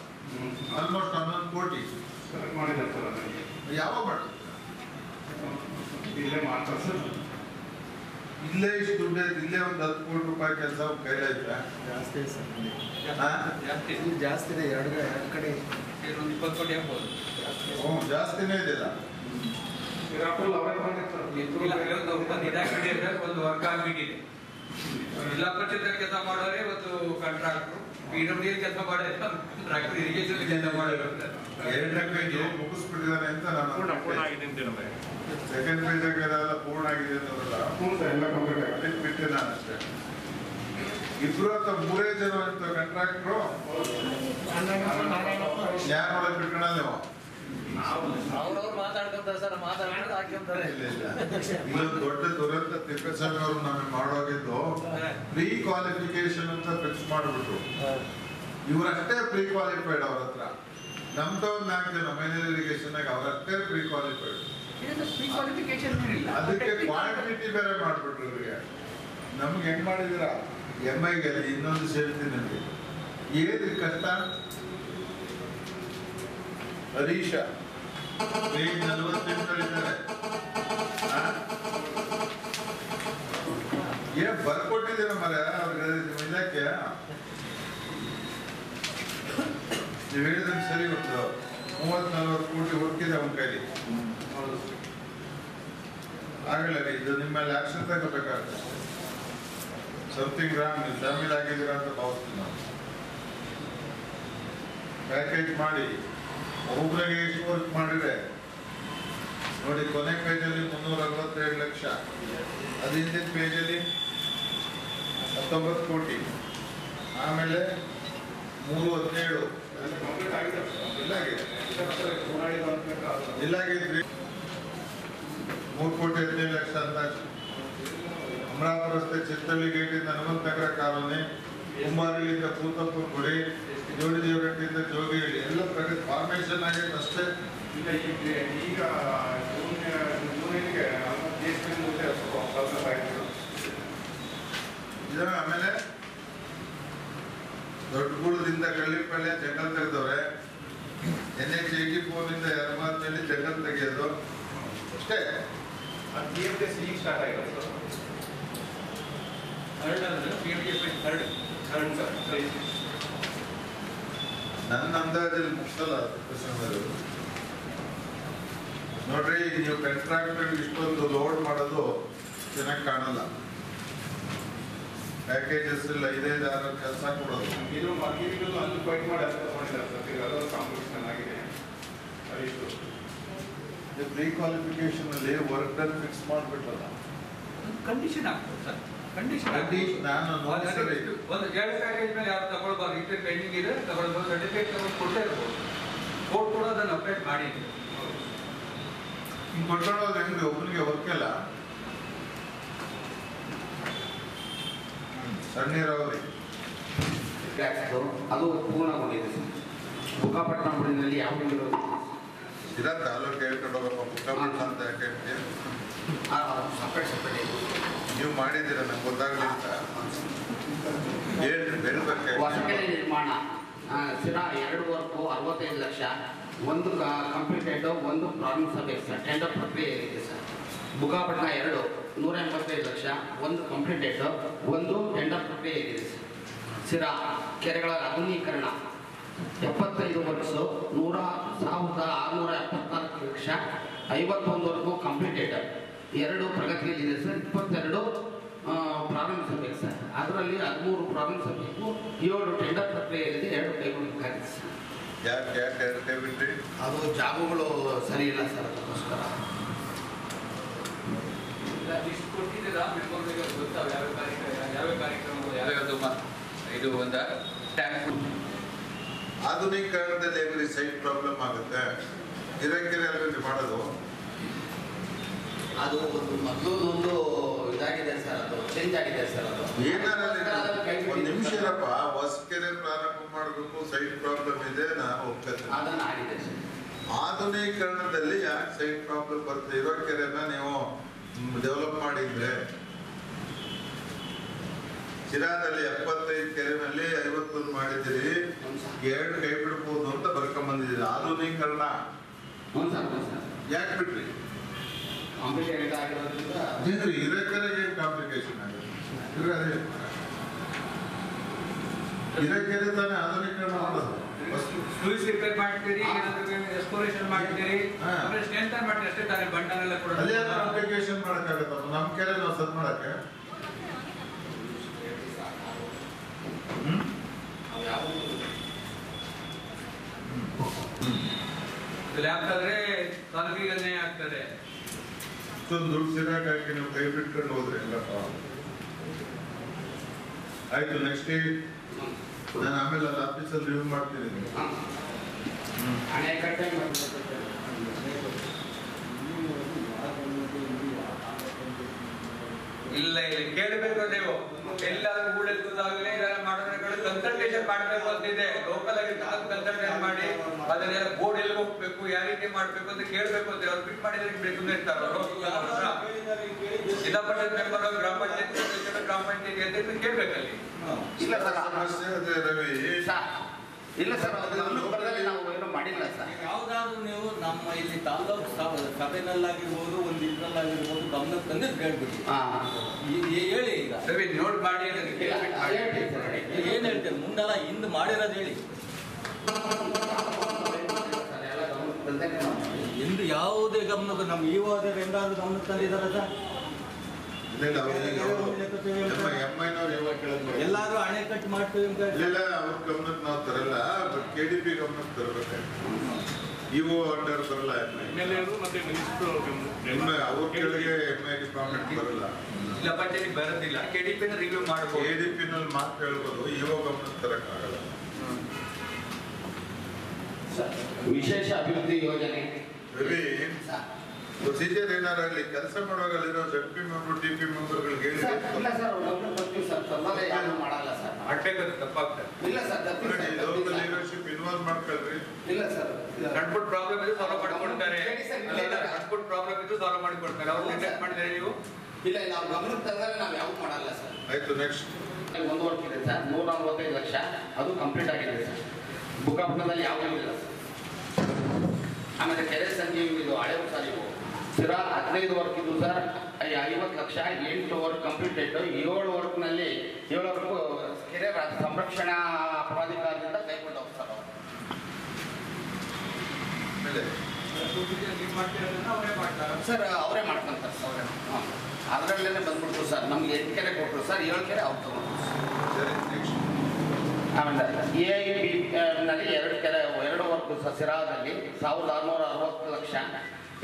ಆಲ್ಮೋಸ್ಟ್ ಹನ್ನೊಂದು ಕೋಟಿ. ಯಾವಾಗ ಮಾಡಿದ್ರು? ಇಲ್ಲೇ ಮಾಡ್ತಾರೆ ಸರ್. ಇಲ್ಲೇ ಇಷ್ಟು ದುಡ್ಡು ಐತೆ, ಇಲ್ಲೇ ಒಂದು ಹತ್ತು ಕೋಟಿ ರೂಪಾಯಿ ಕೆಲಸ ಕೈಲಾಯ್ತಾ ಜಾಸ್ತಿ ಇದೆ ಸರ್. ಜಾಸ್ತಿ ಜಾಸ್ತಿ ಇದೆ ಎರಡು ಎರಡು ಕಡೆ ಒಂದು ಇಪ್ಪತ್ತು ಕೋಟಿ ಆಗ್ಬೋದು ಹ್ಞೂ ಜಾಸ್ತಿನೇ ಇದೆಯಲ್ಲ ಒಂದು ಇದಾಗಿದೆ ಒಂದು ವರ್ಕ್ ಆಗಿಬಿಟ್ಟಿದೆ ಜಿಲ್ಲಾ ಪರಿಷತ್ ಕೆಲಸ ಮಾಡೋರೆ ಇವತ್ತು ಕಾಂಟ್ರಾಕ್ಟ್ರು ಪಿ ಡಬ್ಲ್ಯೂ ಕೆಲಸ ಮಾಡೋರೆ ಕಾಂಟ್ರಾಕ್ಟರ್ ಇರಿಗೇಷನ್ ಕೆಲಸ ಮಾಡೋರು ಎರಡನೇ ಪೇಜ್ ಮುಗಿಸ್ಬಿಟ್ಟಿದ್ದಾನೆ ಅಂತ ನಾನು ಸೆಕೆಂಡ್ ಪೇಜ್ ಎಲ್ಲ ಪೂರ್ಣ ಆಗಿದೆ ಅನ್ನೋದಲ್ಲ ಎಲ್ಲ ಕಂಪ್ಲೀಟ್ ಆಗಿದೆ. ಬಿಟ್ಟೆ ನಾನು ಅಷ್ಟೇ. ಇಬ್ರು ಅಥವಾ ಮೂರೇ ಜನ ಅಂತ ಕಾಂಟ್ರಾಕ್ಟ್ರು ಯಾರು ಒಳಗೆ ಬಿಟ್ಕೊಳ ನೀವು? ಅವ್ರವ್ರು ಮಾತಾಡ್ಕೊಂತಾರೆ ಸರ್ ಮಾತಾಡ್ಕೊಂಡು ಹಾಕ್ಕೊಂತಾರೆ. ದೊಡ್ಡ ದುರಂತ ತಿಪ್ಪೇಸ್ವಾಮಿ ಅವರು ನಮಗೆ ಮಾಡೋಗಿದ್ದು ಪ್ರೀ ಕ್ವಾಲಿಫಿಕೇಶನ್ ಅಂತ ಫಿಕ್ಸ್ ಮಾಡಿಬಿಟ್ರು. ಇವರಷ್ಟೇ ಪ್ರೀ ಕ್ವಾಲಿಫೈಡ್ ಅವ್ರ ಹತ್ರ. ನಮ್ ನಾಲ್ಕು ಜನ ಮೈನರ್ ಇರಿಗೇಷನ್ ಅವರಷ್ಟೇ ಪ್ರೀ ಕ್ವಾಲಿಫೈಡ್ ಅದಕ್ಕೆ ಕ್ವಾಲಿಟಿ ಬೇರೆ ಮಾಡ್ಬಿಟ್ರು ಇವ್ರಿಗೆ. ನಮ್ಗೆ ಹೆಂಗ್ ಮಾಡಿದಿರ? ಎಂ ಐಗೆ ಅಲ್ಲಿ ಇನ್ನೊಂದು ಸೇರ್ತೀನಿ ನನಗೆ. ಏನ್ರಿ ಕಷ್ಟ? ಹರೀಶ. ಏನ್ ಬರ್ಕೊಟ್ಟಿದ್ದೀರ ಮರ? ಅವ್ರಿಗೆ ಇಲಾಖೆ? ನೀವು ಹೇಳಿದ್ರೆ ಸರಿ ಗೊತ್ತು. ಮೂವತ್ ನಲ್ವತ್ತು ಕೋಟಿ ಹೊಕ್ಕಿದೆ ಅವನ ಕೈಲಿ. ಆಗಲ್ಲ ರೀ ಇದು ನಿಮ್ಮಲ್ಲಿ ಆಕ್ಷನ್ ತಗೋಬೇಕಾಗುತ್ತೆ. ಸಮಥಿಂಗ್ ರಾಂಗ್ ನೀವು ಶಾಮೀಲ್ ಆಗಿದ್ದೀರಾ ಅಂತ ಭಾವಿಸ್ತೀನಿ ನಾವು. ಪ್ಯಾಕೇಜ್ ಮಾಡಿ. ಒಬ್ಬೊಬ್ಬರಿಗೆ ಎಷ್ಟು ವರ್ಕ್ ಮಾಡಿದ್ರೆ, ನೋಡಿ ಕೊನೆ ಪೇಜಲ್ಲಿ ಮುನ್ನೂರ ಅರವತ್ತೆರಡು ಲಕ್ಷ. ಅದು ಹಿಂದಿನ ಪೇಜಲ್ಲಿ ಹತ್ತೊಂಬತ್ತು ಕೋಟಿ. ಆಮೇಲೆ ಮೂರು ಹದಿನೇಳು. ಇಲ್ಲಾಗಿದೆ ಇಲ್ಲಾಗಿದ್ರಿ ಮೂರು ಕೋಟಿ ಹದಿನೈದು ಲಕ್ಷ ಅಂದಾಜು ಅಮರಾವತಿ ರಸ್ತೆ ಚಿತ್ತಳ್ಳಿ ಗೇಟಿಂದ ಹನುಮಂತ ನಗರ ಕಾಲೋನಿ. ಕುಂಬಾರಳ್ಳಿಯಿಂದ ಕೂತಪ್ಪ ಗುಡಿ ಜೋಡಿ ದೇವರಟ್ಟಿಯಿಂದ ಜೋಗಿಹಳ್ಳಿ ಎಲ್ಲ ಪ್ರಗತಿ ಫಾರ್ಮೇಶನ್ ಆಗೈತೆ ಅಷ್ಟೇ. ಈಗ ಈಗ ಈಗ ಜೂನ್ ಜೂನಿಗೆ ದೇಶದ ಮುಂದೆ ಸ್ವಲ್ಪ ಸ್ವಲ್ಪ ಆಯ್ತು ಇದು ಆಮೇಲೆ ದೊಡ್ಡಗೂಡದಿಂದ ಕಳ್ಳಿಪಳ್ಳಿ ಜಂಗಲ್ ತೆಗೆದವ್ರೆ. ಎನ್ ಎಚ್ ಏಯ್ಟಿ ಫೋರ್ನಿಂದ ಯರಮಾತ್ನಲ್ಲಿ ಜಂಗಲ್ ತೆಗೆಯೋದು. ಅಷ್ಟೇ. ಅದು ಟಿ ಎಫ್ ಎಸ್ ಈಗ ಸ್ಟಾರ್ಟ್ ಆಗಿದೆ. ಸರ್ ಥರ್ಡ್ ಅಂದ್ರೆ ಎಂ ಕೆ ಥರ್ಡ್ ನನ್ನ ಅಂದಾಜಲ್ಲಿ ಮುಗಿಸಲ್ಲ ನೋಡ್ರಿ ನೀವು ಕಂಟ್ರಾಕ್ಟರ್ ಇಷ್ಟೊಂದು ಲೋಡ್ ಮಾಡೋದು ಚೆನ್ನಾಗಿ ಕಾಣಲ್ಲ. ಪ್ಯಾಕೇಜಸ್ ಇಲ್ಲ ಐದೈದು ಆರು ಕೆಲಸ ಕೊಡೋದು. ಇದು ಮಕ್ಕಳಿಗೂ ಅಲ್ಲಿ ಫೈಟ್ ಮಾಡಿ ಅಂತ ತಗೊಂಡಿದ್ದಾರೆ ಸರ್ ಈಗ ಅದೊಂದು ಕಾಂಪಿಟೇಷನ್ ಆಗಿದೆ. ಪ್ರೀ ಕ್ವಾಲಿಫಿಕೇಶನ್ ಅಲ್ಲಿ ವರ್ಕ್ ಡನ್ ಫಿಕ್ಸ್ ಮಾಡ್ಬಿಟ್ರಲ್ಲ. ಕಂಡೀಷನ್ ಆಗ್ತದೆ ಸರ್. ಕಂಡೀಷನ್ Condition ನಾನು. ಒಂದು ಎರಡು ಪ್ಯಾಕೇಜ್ ಮೇಲೆ ಯಾರು ತಗೊಳ್ಬಾರ್ದು. ಇಷ್ಟೇ ಪೆಂಡಿಂಗ್ ಇದೆ ತಗೊಳ್ಬೋದು. ಸರ್ಟಿಫಿಕೇಟ್ ತಗೊಂಡು ಕೊಟ್ಟೇ ಇರ್ಬೋದು. ಕೋರ್ಟ್ ಕೂಡ ಅದನ್ನು ಅಪ್ಡೇಟ್ ಮಾಡಿದೆ. ಹಿಂಗ್ ಕೊಟ್ಕೊಳ್ಳೋದು ಹೆಂಗೆ? ಒಬ್ಬನಿಗೆ ವರ್ಕೆಲ್ಲ ಸಣ್ಣ ನೀರಾವರಿ ಟ್ಯಾಕ್ಸ್ದು ಅದು ಪೂರ್ಣಗೊಂಡಿದೆ. ಸರ್ ಬುಕ್ಕಾಪಟ್ಟಣ ಬುಡಿನಲ್ಲಿ ಯಾವುದೇ ಇರೋದು? ಇದ ತಾಲೂಕು ಹೇಳ್ಕೊಂಡು ಹೋಗಪ್ಪ. ಮುಖಾಪುರ ಅಂತ? ಸಪ್ರೇಟ್ ಸಪ್ರೇಟ್ ನೀವು ಮಾಡಿದ್ದೀರ, ನಂಗೆ ಹೇಳ್ರಿ ಬೆಳ್ಬೇಕು ಹೊಸಕೆರೆ ನಿರ್ಮಾಣ. ಸಿರಾ ಎರಡು ವರ್ಕು ಅರವತ್ತೈದು ಲಕ್ಷ. ಒಂದು ಕಂಪ್ಲೀಟೆಡ್ ಒಂದು ಪ್ರಾಬ್ಲಮ್ಸ್ ಸಭೆ ಸರ್. ಟೆಂಡರ್ ಪ್ರಕ್ರಿಯೆ ಇದೆ ಸರ್. ಬುಕ್ಕಾಪಟ್ಟಣ ಎರಡು, ನೂರ ಎಂಬತ್ತೈದು ಲಕ್ಷ. ಒಂದು ಕಂಪ್ಲೀಟೆಡ್ ಒಂದು ಟೆಂಡರ್ ಪ್ರಕ್ರಿಯೆ ಇದೆ ಸರ್. ಸಿರಾ ಕೆರೆಗಳ ಆಧುನೀಕರಣ. ಎಪ್ಪತ್ತೈದು ವರ್ಷ, ನೂರ, ಸಾವಿರದ ಆರುನೂರ ಎಪ್ಪತ್ನಾಲ್ಕು ಲಕ್ಷ. ಐವತ್ತೊಂದವರೆಗೂ ಕಂಪ್ಲೀಟೆಡ್ ಎರಡು ಪ್ರಗತಿಯಲ್ಲಿದೆ ಸರ್ ಇಪ್ಪತ್ತೆರಡು ಪ್ರಾರಂಭಿಸಬೇಕು ಸರ್. ಅದರಲ್ಲಿ ಹದಿಮೂರು ಪ್ರಾರಂಭಿಸಬೇಕು ಏಳು ಟೆಂಡರ್ ಪ್ರಕ್ರಿಯೆಯಲ್ಲಿ ಎರಡು ಕೈಗೊಳ್ಳಬೇಕಾಗಿದೆ ಸರ್. ಯಾಕೆ ಯಾಕೆ ಎರಡು ಕೈ ಬಿಟ್ರಿ ಅದು ಜಾಬುಗಳು ಸರಿ ಇಲ್ಲ ಸರ್ ಅದಕ್ಕೋಸ್ಕರ. ಲಿಸ್ಟ್ ಕೊಟ್ಟಿದ್ದೀರಾ? ಮೆಂಬರ್ಗಳಿಗೆ ಗೊತ್ತಾವ ಯಾವ ಕಾರ್ಯಕ್ರಮ ಯಾವ ಕಾರ್ಯಕ್ರಮಗಳು ಯಾವ್ಯಾವುದು ಮ- ಇದು ಒಂದು ಟ್ಯಾಂಕ್ ಆಧುನೀಕರಣದಲ್ಲಿ ಸೈಟ್ ಪ್ರಾಬ್ಲಮ್ ಆಗುತ್ತೆ? ಇದಕ್ಕೆ ಮಾಡೋದು? ಅದು ಒಂದು ಮೊದಲು ಒಂದು ಇದಾಗಿದೆ ಸರ್ ಅದು ಚೇಂಜ್ ಆಗಿದೆ ಸರ್ ಅದು. ಏನಾರ ಒಂದ್ ನಿಮಿಷ ಇರಪ್ಪ ಹೊಸಕೆರೆ ಪ್ರಾರಂಭ ಮಾಡಬೇಕು ಸೈಟ್ ಪ್ರಾಬ್ಲಮ್ ಇದೆ ನಾನು ಹೋಗ್ತೇನೆ. ಅದನ್ನ ಆಗಿದೆ ಸರ್. ಆಧುನೀಕರಣದಲ್ಲಿ ಯಾಕೆ ಸೈಟ್ ಪ್ರಾಬ್ಲಮ್ ಬರುತ್ತೆ? ಇರೋ ಕೆರೆನ ನೀವು ಡೆವಲಪ್ ಮಾಡಿದ್ರೆ. ಚಿರಾದಲ್ಲಿ ಎಪ್ಪತ್ತೈದು ಕೆರೆನಲ್ಲಿ ಐವತ್ತೊಂದು ಮಾಡಿದ್ದೀರಿ. ಎರಡು ಕೈ ಬಿಡ್ಬೋದು ಅಂತ ಬರ್ಕೊಂಡ್ ಬಂದಿದ್ದೀರಿ ಆಧುನೀಕರಣ ಯಾಕೆ ಬಿಟ್ರಿ ಕಾಂಪ್ಲಿಕೇಟೆಡ್ ಆಗಿರೋದ್ರಿಂದ ಇದ್ರಿ ಇರೋ ಕೆರೆಗೆ ಏನು ಕಾಂಪ್ಲಿಕೇಶನ್ ಆಗುತ್ತೆ? ಇರೋ ಅದೇ ಇರೋ ಕೆರೆ ತಾನೇ ಆಧುನೀಕರಣ ಮಾಡೋದು. ಸ್ಲೂಸ್ ರಿಪೇರ್ ಮಾಡ್ತೀರಿ ಎಕ್ಸ್ಪ್ಲೋರೇಷನ್ ಮಾಡ್ತೀರಿ ಸ್ಟ್ರೆಂತ್ ಮಾಡ್ತೀರಿ ಅಷ್ಟೇ ತಾನೇ ಬಂಡನೆಲ್ಲ ಕೂಡ ಅಲ್ಲೇ ಅಪ್ಲಿಕೇಶನ್ ಮಾಡಕ್ಕಾಗತ್ತಪ್ಪ ನಮ್ಮ ಕೆರೆ ನಾವು ಸದ್ ಮಾಡಕ್ಕೆ. ಲ್ಯಾಬ್ ಆದ್ರೆ ಇಷ್ಟೊಂದು ದುಡ್ಡು ಸಿರಾಕ್ ಹಾಕಿ ನೀವು ಕೈ ಬಿಟ್ಕೊಂಡು ಹೋದ್ರೆ ಎಲ್ಲ ಆಯ್ತು ನೆಕ್ಸ್ಟ್ ನಾನು ಆಮೇಲೆ ಅಲ್ಲಿ ಆಫೀಸಲ್ಲಿ ರಿವ್ಯೂ ಮಾಡ್ತೀನಿ. ಇಲ್ಲ ಇಲ್ಲ ಕೇಳಬೇಕು ನೀವು. ಎಲ್ಲಾದ್ರೂ ಊಡಲ್ದಾಗಲೇ ಇದೆಲ್ಲ ಕನ್ಸಲ್ಟೇಷನ್ ಮಾಡಬೇಕು ಅಂತಿದೆ ಲೋಕಲ್ ಆಗಿ ತಾವು ಕನ್ಸಲ್ಟೇಷನ್ ಮಾಡಿ ಅದನ್ನೆಲ್ಲ ಬೋರ್ಡ್ ಎಲ್ಲಿ ಹೋಗ್ಬೇಕು ಯಾವ ರೀತಿ ಮಾಡ್ಬೇಕು ಅಂತ ಕೇಳ್ಬೇಕು ಅಂತ ಅವ್ರು ಬಿಟ್ ಮಾಡಿದ್ರೆ ಬೇಕು ಇರ್ತಾರೆ ಜಿಲ್ಲಾ ಕೇಳ್ಬೇಕಲ್ಲಿ ಇಲ್ಲ ಸರ್ ಅದು ಇಲ್ಲ ಸರ್ ಮಾಡಿಲ್ಲ ಸರ್. ಯಾವ್ದಾದ್ರು ನೀವು ನಮ್ಮ ಇಲ್ಲಿ ತಾಲೂಕು ಸಭೆನಲ್ಲಾಗಿರ್ಬೋದು ಒಂದು ಇದ್ರಲ್ಲಾಗಿರ್ಬೋದು ಗಮನಕ್ಕೆ ತಂದ್ರೆ ಈ- ಹೇಳಿ ಈಗ. ರವಿ ನೋಟ್ ಮಾಡಿ ಕೇಳ್ಬಿಟ್ಟು ಸರ್ ಏನ್ ಹೇಳ್ತೀರಿ? ಮುಂದೆಲ್ಲ ಹಿಂದೆ ಮಾಡಿರೋದು ಹೇಳಿ. ಎಂದು ಹಿಂದೆ ಯಾವುದೇ ಗಮನಕ್ಕೆ ನಮ್ಮ ಈ ಹೋದ್ರೆ ಎಂದಾದ್ರೂ ಗಮನಕ್ಕೆ ತಂದಿದ್ದಾರೆ ಸರ್? ಇಲ್ಲ ಎಲ್ಲಾದ್ರೂ ಅಣೆಕಟ್ಟು ಮಾಡ್ತೀವಿ ಅಂತ ಇಲ್ಲ ಅವ್ರ ಗಮನಕ್ಕೆ ನಾವು ತರಲ್ಲ ಬಟ್ ಕೆ ಡಿ ಪಿ ಗಮನಕ್ಕೆ ತರಬೇಕು ಇವು ಅಂಡರ್ ಬರಲ್ಲ ಎಮ್ಮೆ ಅವ್ರ ಕೆಳಗೆ ಎಮ್ಮೆ ಡಿಪಾರ್ಟ್ಮೆಂಟ್ ಬರಲ್ಲ. ಇಲ್ಲ ಪಂಚಾಯತ್ ಬರೋದಿಲ್ಲ. ಕೆಡಿಪಿನ ರಿವ್ಯೂ ಮಾಡ್ಬೋದು. ಕೆ ಡಿ ಪಿ ನಲ್ಲಿ ಮಾತು ಹೇಳ್ಬೋದು ಇವಾಗ ಗಮನಕ್ಕೆ ತರಕ್ಕಾಗಲ್ಲ. ಸರ್, ವಿಶೇಷ ಅಭಿವೃದ್ಧಿ ಯೋಜನೆ. ರವಿ ಸರ್, ಪ್ರೊಸೀಜರ್ ಏನಾರಾಗಲಿ ಕೆಲಸ ಮಾಡುವಾಗ ಅಲ್ಲಿರೋ Z P member D P ಮೆಂಬರ್ಗಳಿಗೆ sir, sir. Sir. Sir ಮಾಡ್ಬೇಕಾದ್ರೆ ತಪ್ಪಾಗ್ತದೆ. Sir sir, sir. Leadership involve ಮಾಡ್ಕೊಳ್ರಿ. ಇಲ್ಲ ಸರ್. ಸಣ್ಣ ಪ್ರಾಬ್ಲಮ್ ಇದ್ರೆ ಸಾಲ್ವ್ ಸರ್ ಸಣ್ಣ ಪ್ರಾಬ್ಲಮ್ ಇದ್ರೆ ಸಾಲ್ವ್ ಮಾಡಿಕೊಡ್ತಾರೆ. ಅವ್ರು ನೆಗ್ಲೆಕ್ಟ್ ಮಾಡಿದರೆ ನೀವು? ಇಲ್ಲ ನಾವು ಗಮನಕ್ಕೆ ತಂದರೆ ನಾವು ಯಾವುದು ಮಾಡಲ್ಲ ಸರ್. ಆಯ್ತು ನೆಕ್ಸ್ಟ್ ಒಂದು ವರ್ಕ್ ಇದೆ ಸರ್. ನೂರ ನಲವತ್ತೈದು ಲಕ್ಷ ಅದು ಕಂಪ್ಲೀಟ್ ಆಗಿದೆ ಸರ್. ಬುಕ್ಕಾಪಟ್ಟಣದಲ್ಲಿ ಯಾವುದೂ ಇಲ್ಲ ಸರ್. ಆಮೇಲೆ ಕೆರೆ ಸಂಜೆ ಇದು ಹಳೆ ಸರ್ ಇವು ಸಿರಾ ಹದಿನೈದು ವರ್ಕ್ ಇದು ಸರ್ ಐವತ್ತು ಲಕ್ಷ ಎಂಟು ವರ್ಕ್ ಕಂಪ್ಲೀಟೆಡ್ ಏಳು ವರ್ಕ್ನಲ್ಲಿ ಏಳು ವರ್ಕು ಕೆರೆ ಸಂರಕ್ಷಣಾ ಪ್ರಾಧಿಕಾರದಿಂದ ಅವರೇ. ಮಾಡ್ತಾರೆ ಸರ್ ಅವರೇ ಮಾಡ್ಕೊಂತಾರೆ ಸರ್ ಅವರೇ ಹಾಂ. ಅದರಲ್ಲೇ ಬಂದ್ಬಿಡ್ತು ಸರ್ ನಮ್ಗೆ ಎಂಟು ಕೆರೆ ಕೊಟ್ಟರು ಸರ್ ಏಳು ಕೆರೆ ಅವ್ರು ನೆಕ್ಸ್ಟ್ ಆಮೇಲೆ ಎ ಐ ಬಿ ನಲ್ಲಿ ಎರಡು ಕೆರೆ ಎರಡು ವರ್ಕ್ ಸರ್ ಸಿರಾದಲ್ಲಿ ಸಾವಿರದ ಆರುನೂರ ಅರವತ್ತು ಲಕ್ಷ.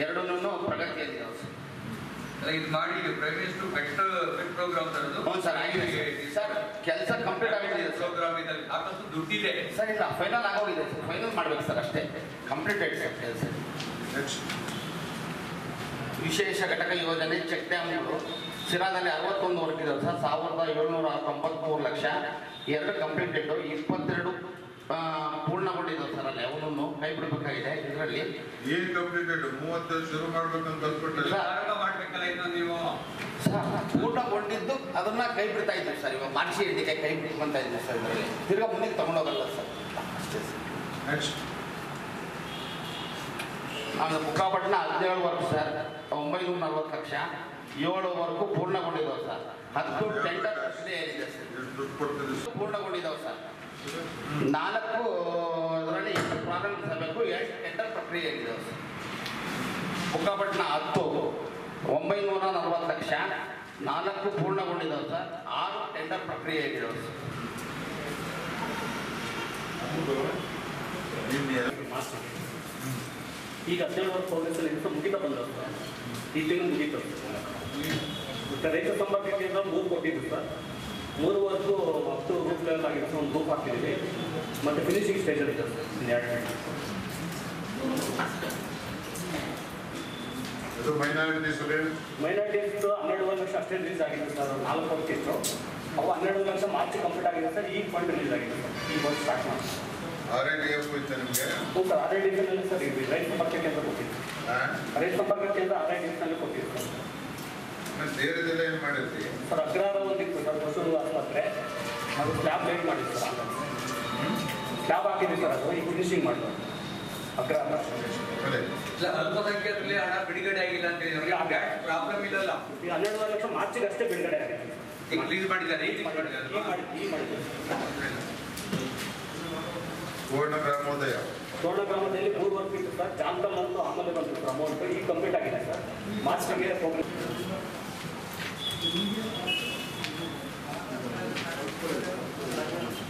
ಎರಡನ್ನೂ ಪ್ರಗತಿಯಲ್ಲಿ ಸರ್ ಅಲ್ಲ, ಇದು ಮಾಡಿ ಪ್ರೈವೇಟ್ ಬೆಟ್ ಬೆಟ್ ಪ್ರೋಗ್ರಾಮ್ ತರದು ಹ್ಞೂ ಸರ್ ಆಗಿದೆ ಸರ್. ಕೆಲಸ ಕಂಪ್ಲೀಟ್ ಆಗಿದೆ ಪ್ರೋಗ್ರಾಮ್ ಇದ್ದಲ್ಲಿ ಸಾಕಷ್ಟು ದುಡ್ಡಿದೆ. ಸರ್ ಇಲ್ಲ ಫೈನಲ್ ಆಗೋಗಿದೆ ಸರ್. ಫೈನಲ್ ಮಾಡ್ಬೇಕು ಸರ್ ಅಷ್ಟೇ. ಕಂಪ್ಲೀಟೆಡ್ ಸರ್ ಕೆಲಸ. ವಿಶೇಷ ಘಟಕ ಯೋಜನೆ ಚೆಕ್ ಡ್ಯಾಮ್ಗಳು ಸಿರಾದಲ್ಲಿ ಅರವತ್ತೊಂದು ವರ್ಕ್ ಸರ್. ಸಾವಿರದ ಏಳ್ನೂರ ತೊಂಬತ್ಮೂರು ಲಕ್ಷ. ಎರಡು ಕಂಪ್ಲೀಟೆಡ್ ಇಪ್ಪತ್ತೆರಡು ಆ, ಪೂರ್ಣಗೊಂಡಿದ್ದಾವೆ ಸರ್ ಅಲ್ಲಿ. ಅವನನ್ನು ಕೈ ಬಿಡಬೇಕಾಗಿದೆ ಇದರಲ್ಲಿ. ಏನ್ ಕಂಪ್ಲೀಟೆಡ್ ಮೂವತ್ತು ಶುರು ಮಾಡ್ಬೇಕಂತ ಅಂದ್ಬಿಟ್ಟಲ್ಲ ಪ್ರಾರಂಭ ಮಾಡ್ಬೇಕಲ್ಲ ಇನ್ನು ನೀವು? ಪೂರ್ಣಗೊಂಡಿದ್ದು ಅದನ್ನ ಕೈ ಬಿಡ್ತಾ ಇದ್ದೀವಿ ಸರ್. ಇವಾಗ ಮಾಡಿಸಿ ಹಿಡಿಕೆ ಕೈ ಬಿಟ್ಕೊಂತ ಇದ್ದೀವಿ ಸರ್ ಇದರಲ್ಲಿ. ತಿರ್ಗಾ ಮುಂದೆ ತಗೊಂಡೋಗಲ್ಲ ಸರ್. ಅಷ್ಟೇ ಸರ್. ನೆಕ್ಸ್ಟ್ ಆಮೇಲೆ ಮುಖಾಪಟ್ಟಣ ಹದಿನೇಳು ವರ್ಷ ಸರ್. ಒಂಬೈನೂರ ನಲ್ವತ್ತು ಲಕ್ಷ. ಏಳು ವರ್ಕು ಪೂರ್ಣಗೊಂಡಿದ್ದಾವೆ ಸರ್. ಹತ್ತು ಟೆಂಡರ್ ಏನಿದೆ ಸರ್. ಪೂರ್ಣಗೊಂಡಿದ್ದಾವೆ ಸರ್. ನಾಲ್ಕು, ಅದರಲ್ಲಿ ಎಂಟು ಪ್ರಾರಂಭಿಸಬೇಕು. ಎಂಟು ಟೆಂಡರ್ ಪ್ರಕ್ರಿಯೆ ಇದೆ? ಸರ್ ಮುಖಾಪಟ್ಟಣ ಹತ್ತು, ಒಂಬೈನೂರ ನಲವತ್ತು ಲಕ್ಷ. ನಾಲ್ಕು ಪೂರ್ಣಗೊಂಡಿದ್ದಾವೆ ಸರ್. ಆರು ಟೆಂಡರ್ ಪ್ರಕ್ರಿಯೆ ಇದೆ. ಸರ್ ಈಗ ಹದಿನೇಳು ವರ್ಷ ಪ್ರೋಗ್ರೆಸ್ ಅಲ್ಲಿ ಮುಗಿತಾ ಬಂದವು ಸರ್. ಈ ತಿಂಗಳು ಮುಗೀತು. ರೈತ ಸಂಪರ್ಕ ಮೂರು ಕೊಟ್ಟಿದ್ದು ಸರ್. ಮೂರು ವರ್ಷ ಹತ್ತು ಗ್ರೂಪ್ ಲೆವೆಲ್ ಒಂದು ಗ್ರೂಪ್ ಹಾಕಿದ್ದೀವಿ ಮತ್ತೆ ಫಿನಿಶಿಂಗ್ ಸ್ಟೇಜಲ್ಲಿ ಇದೆ ಇನ್ನೆರಡು ಅದು ಮೈನಾರಿಟೀಸ್ ಮೈನಾರಿಟೀಸ್ ಹನ್ನೆರಡುವರೆ ಲಕ್ಷ ಅಷ್ಟೇ ರಿಲೀಸ್ ಆಗಿದೆ ಸರ್. ನಾಲ್ಕು ವರ್ಷಕ್ಕಿತ್ತು ಅವು ಹನ್ನೆರಡು ಲಕ್ಷ ಮಾರ್ಚ್ ಕಂಪ್ಲೀಟ್ ಆಗಿದೆ ಸರ್. ಈಗ ಫಂಡ್ ರಿಲೀಸ್ ಆಗಿದೆ ಸರ್. ಈ ವರ್ಷ ಸ್ಟಾರ್ಟ್ ಮಾಡಿ ಆರ್ ಐ ಡಿ ಎಫ್ ಇತ್ತು ನಿಮಗೆ? ಹ್ಞೂ sir. R I D sir ರೈತ ಸಂಪರ್ಕ ಕೇಂದ್ರ ಕೊಟ್ಟಿದ್ದು ರೈತ ಸಂಪರ್ಕ ಕೇಂದ್ರ ಆರ್ ಐ ಡಿ ನಲ್ಲಿ ಕೊಟ್ಟಿದ್ದು ಸರ್. ಮತ್ತೆ ಬೇರೆದೆಲ್ಲ ಏನು ಮಾಡಿದ್ರಿ? ಸರ್ ಅಗ್ರಹಾರ ಒಂದಿತ್ತು ಸರ್ ಬಸು ಆಸ್ಪತ್ರೆ. ಅದು ಸ್ಲ್ಯಾಬ್ ಲೇಟ್ ಮಾಡಿದ್ದು ಸರ್. ಸ್ಲ್ಯಾಬ್ ಹಾಕಿದ್ವಿ ಸರ್ ಅದು ಈಗ ಫಿನಿಶಿಂಗ್ ಮಾಡಿದ್ರು ಅಗ್ರಹಾರ ಆಮೇಲೆ ಇಲ್ಲ ಅಲ್ಪಸಂಖ್ಯಾತರಲ್ಲಿ ಹಣ ಬಿಡುಗಡೆ ಆಗಿಲ್ಲ ಅಂತ ಹೇಳಿ ಅವ್ರಿಗೆ ಪ್ರಾಬ್ಲಮ್ ಇಲ್ಲಲ್ಲ? ಈ ಹನ್ನೆರಡುವರೆ ಲಕ್ಷ ಮಾರ್ಚಿಗೆ ಅಷ್ಟೇ ಬಿಡುಗಡೆ ಆಗಿದೆ. ಈಗ ರಿಲೀಸ್ ಮಾಡಿದ್ದಾರೆ ಈಗ ಪೂರ್ಣ ಗ್ರಾಮೋದಯ. ತೋರಣ ಗ್ರಾಮದಲ್ಲಿ ಮೂರು ವರ್ಕ್ ಇತ್ತು ಸರ್. ಜಾಂತಲ್ ಅಂತ ಆಮೇಲೆ ಬಂತು ಸರ್ ಅಮೌಂಟ್ ಈಗ ಕಂಪ್ಲೀಟ್ ಆಗಿದೆ ಸರ್. ಮಾರ್ಚ್ಗೆ ಪ್ರೋಗ್ರಾಮ್ ಪ್ರವಾಸೋದ್ಯಮ ವಾಸ್ತವದಲ್ಲಿ ಐದು ವರ್ಷ ಸ್ಲ್ಯಾಬ್ ಹಾಕಿದೆ ಸರ್. ಡಿಜಿಟಲ್ ಲೆವೆಲ್ ಉಪಯೋಗ ಆಗ್ತಾ ಇದೆ ಸರ್. ಹತ್ತು ಪರ್ಸೆಂಟ್ ರೀಚ್ ಆಗಿದೆ ಅಷ್ಟೇ ಕಂಪ್ಲೀಟ್ ಮಾಡಿ ಆನ್ಲೈನ್ ಅಲ್ಲ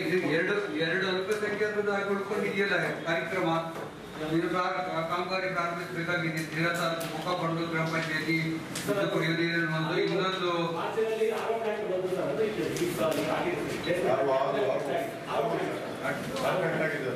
ಇದು ಎರಡು ಎರಡು ಅಲ್ಪಸಂಖ್ಯಾತರದ್ದು ಆಗಿ ಉಳ್ಕೊಂಡು ಇದೆಯಲ್ಲ ಕಾರ್ಯಕ್ರಮ ಕಾಮಗಾರಿ ಪ್ರಾರಂಭಿಸಬೇಕಾಗಿದೆ. ತಾಲೂಕು ಮುಖ ಪಡೆದು ಗ್ರಾಮ ಪಂಚಾಯತಿ ಶುದ್ಧ ಕುಡಿಯುವ ನೀರಿನ ಒಂದು ಇನ್ನೊಂದು ಮಾರ್ಚ್ನಲ್ಲಿ ಆಗಿದೆ.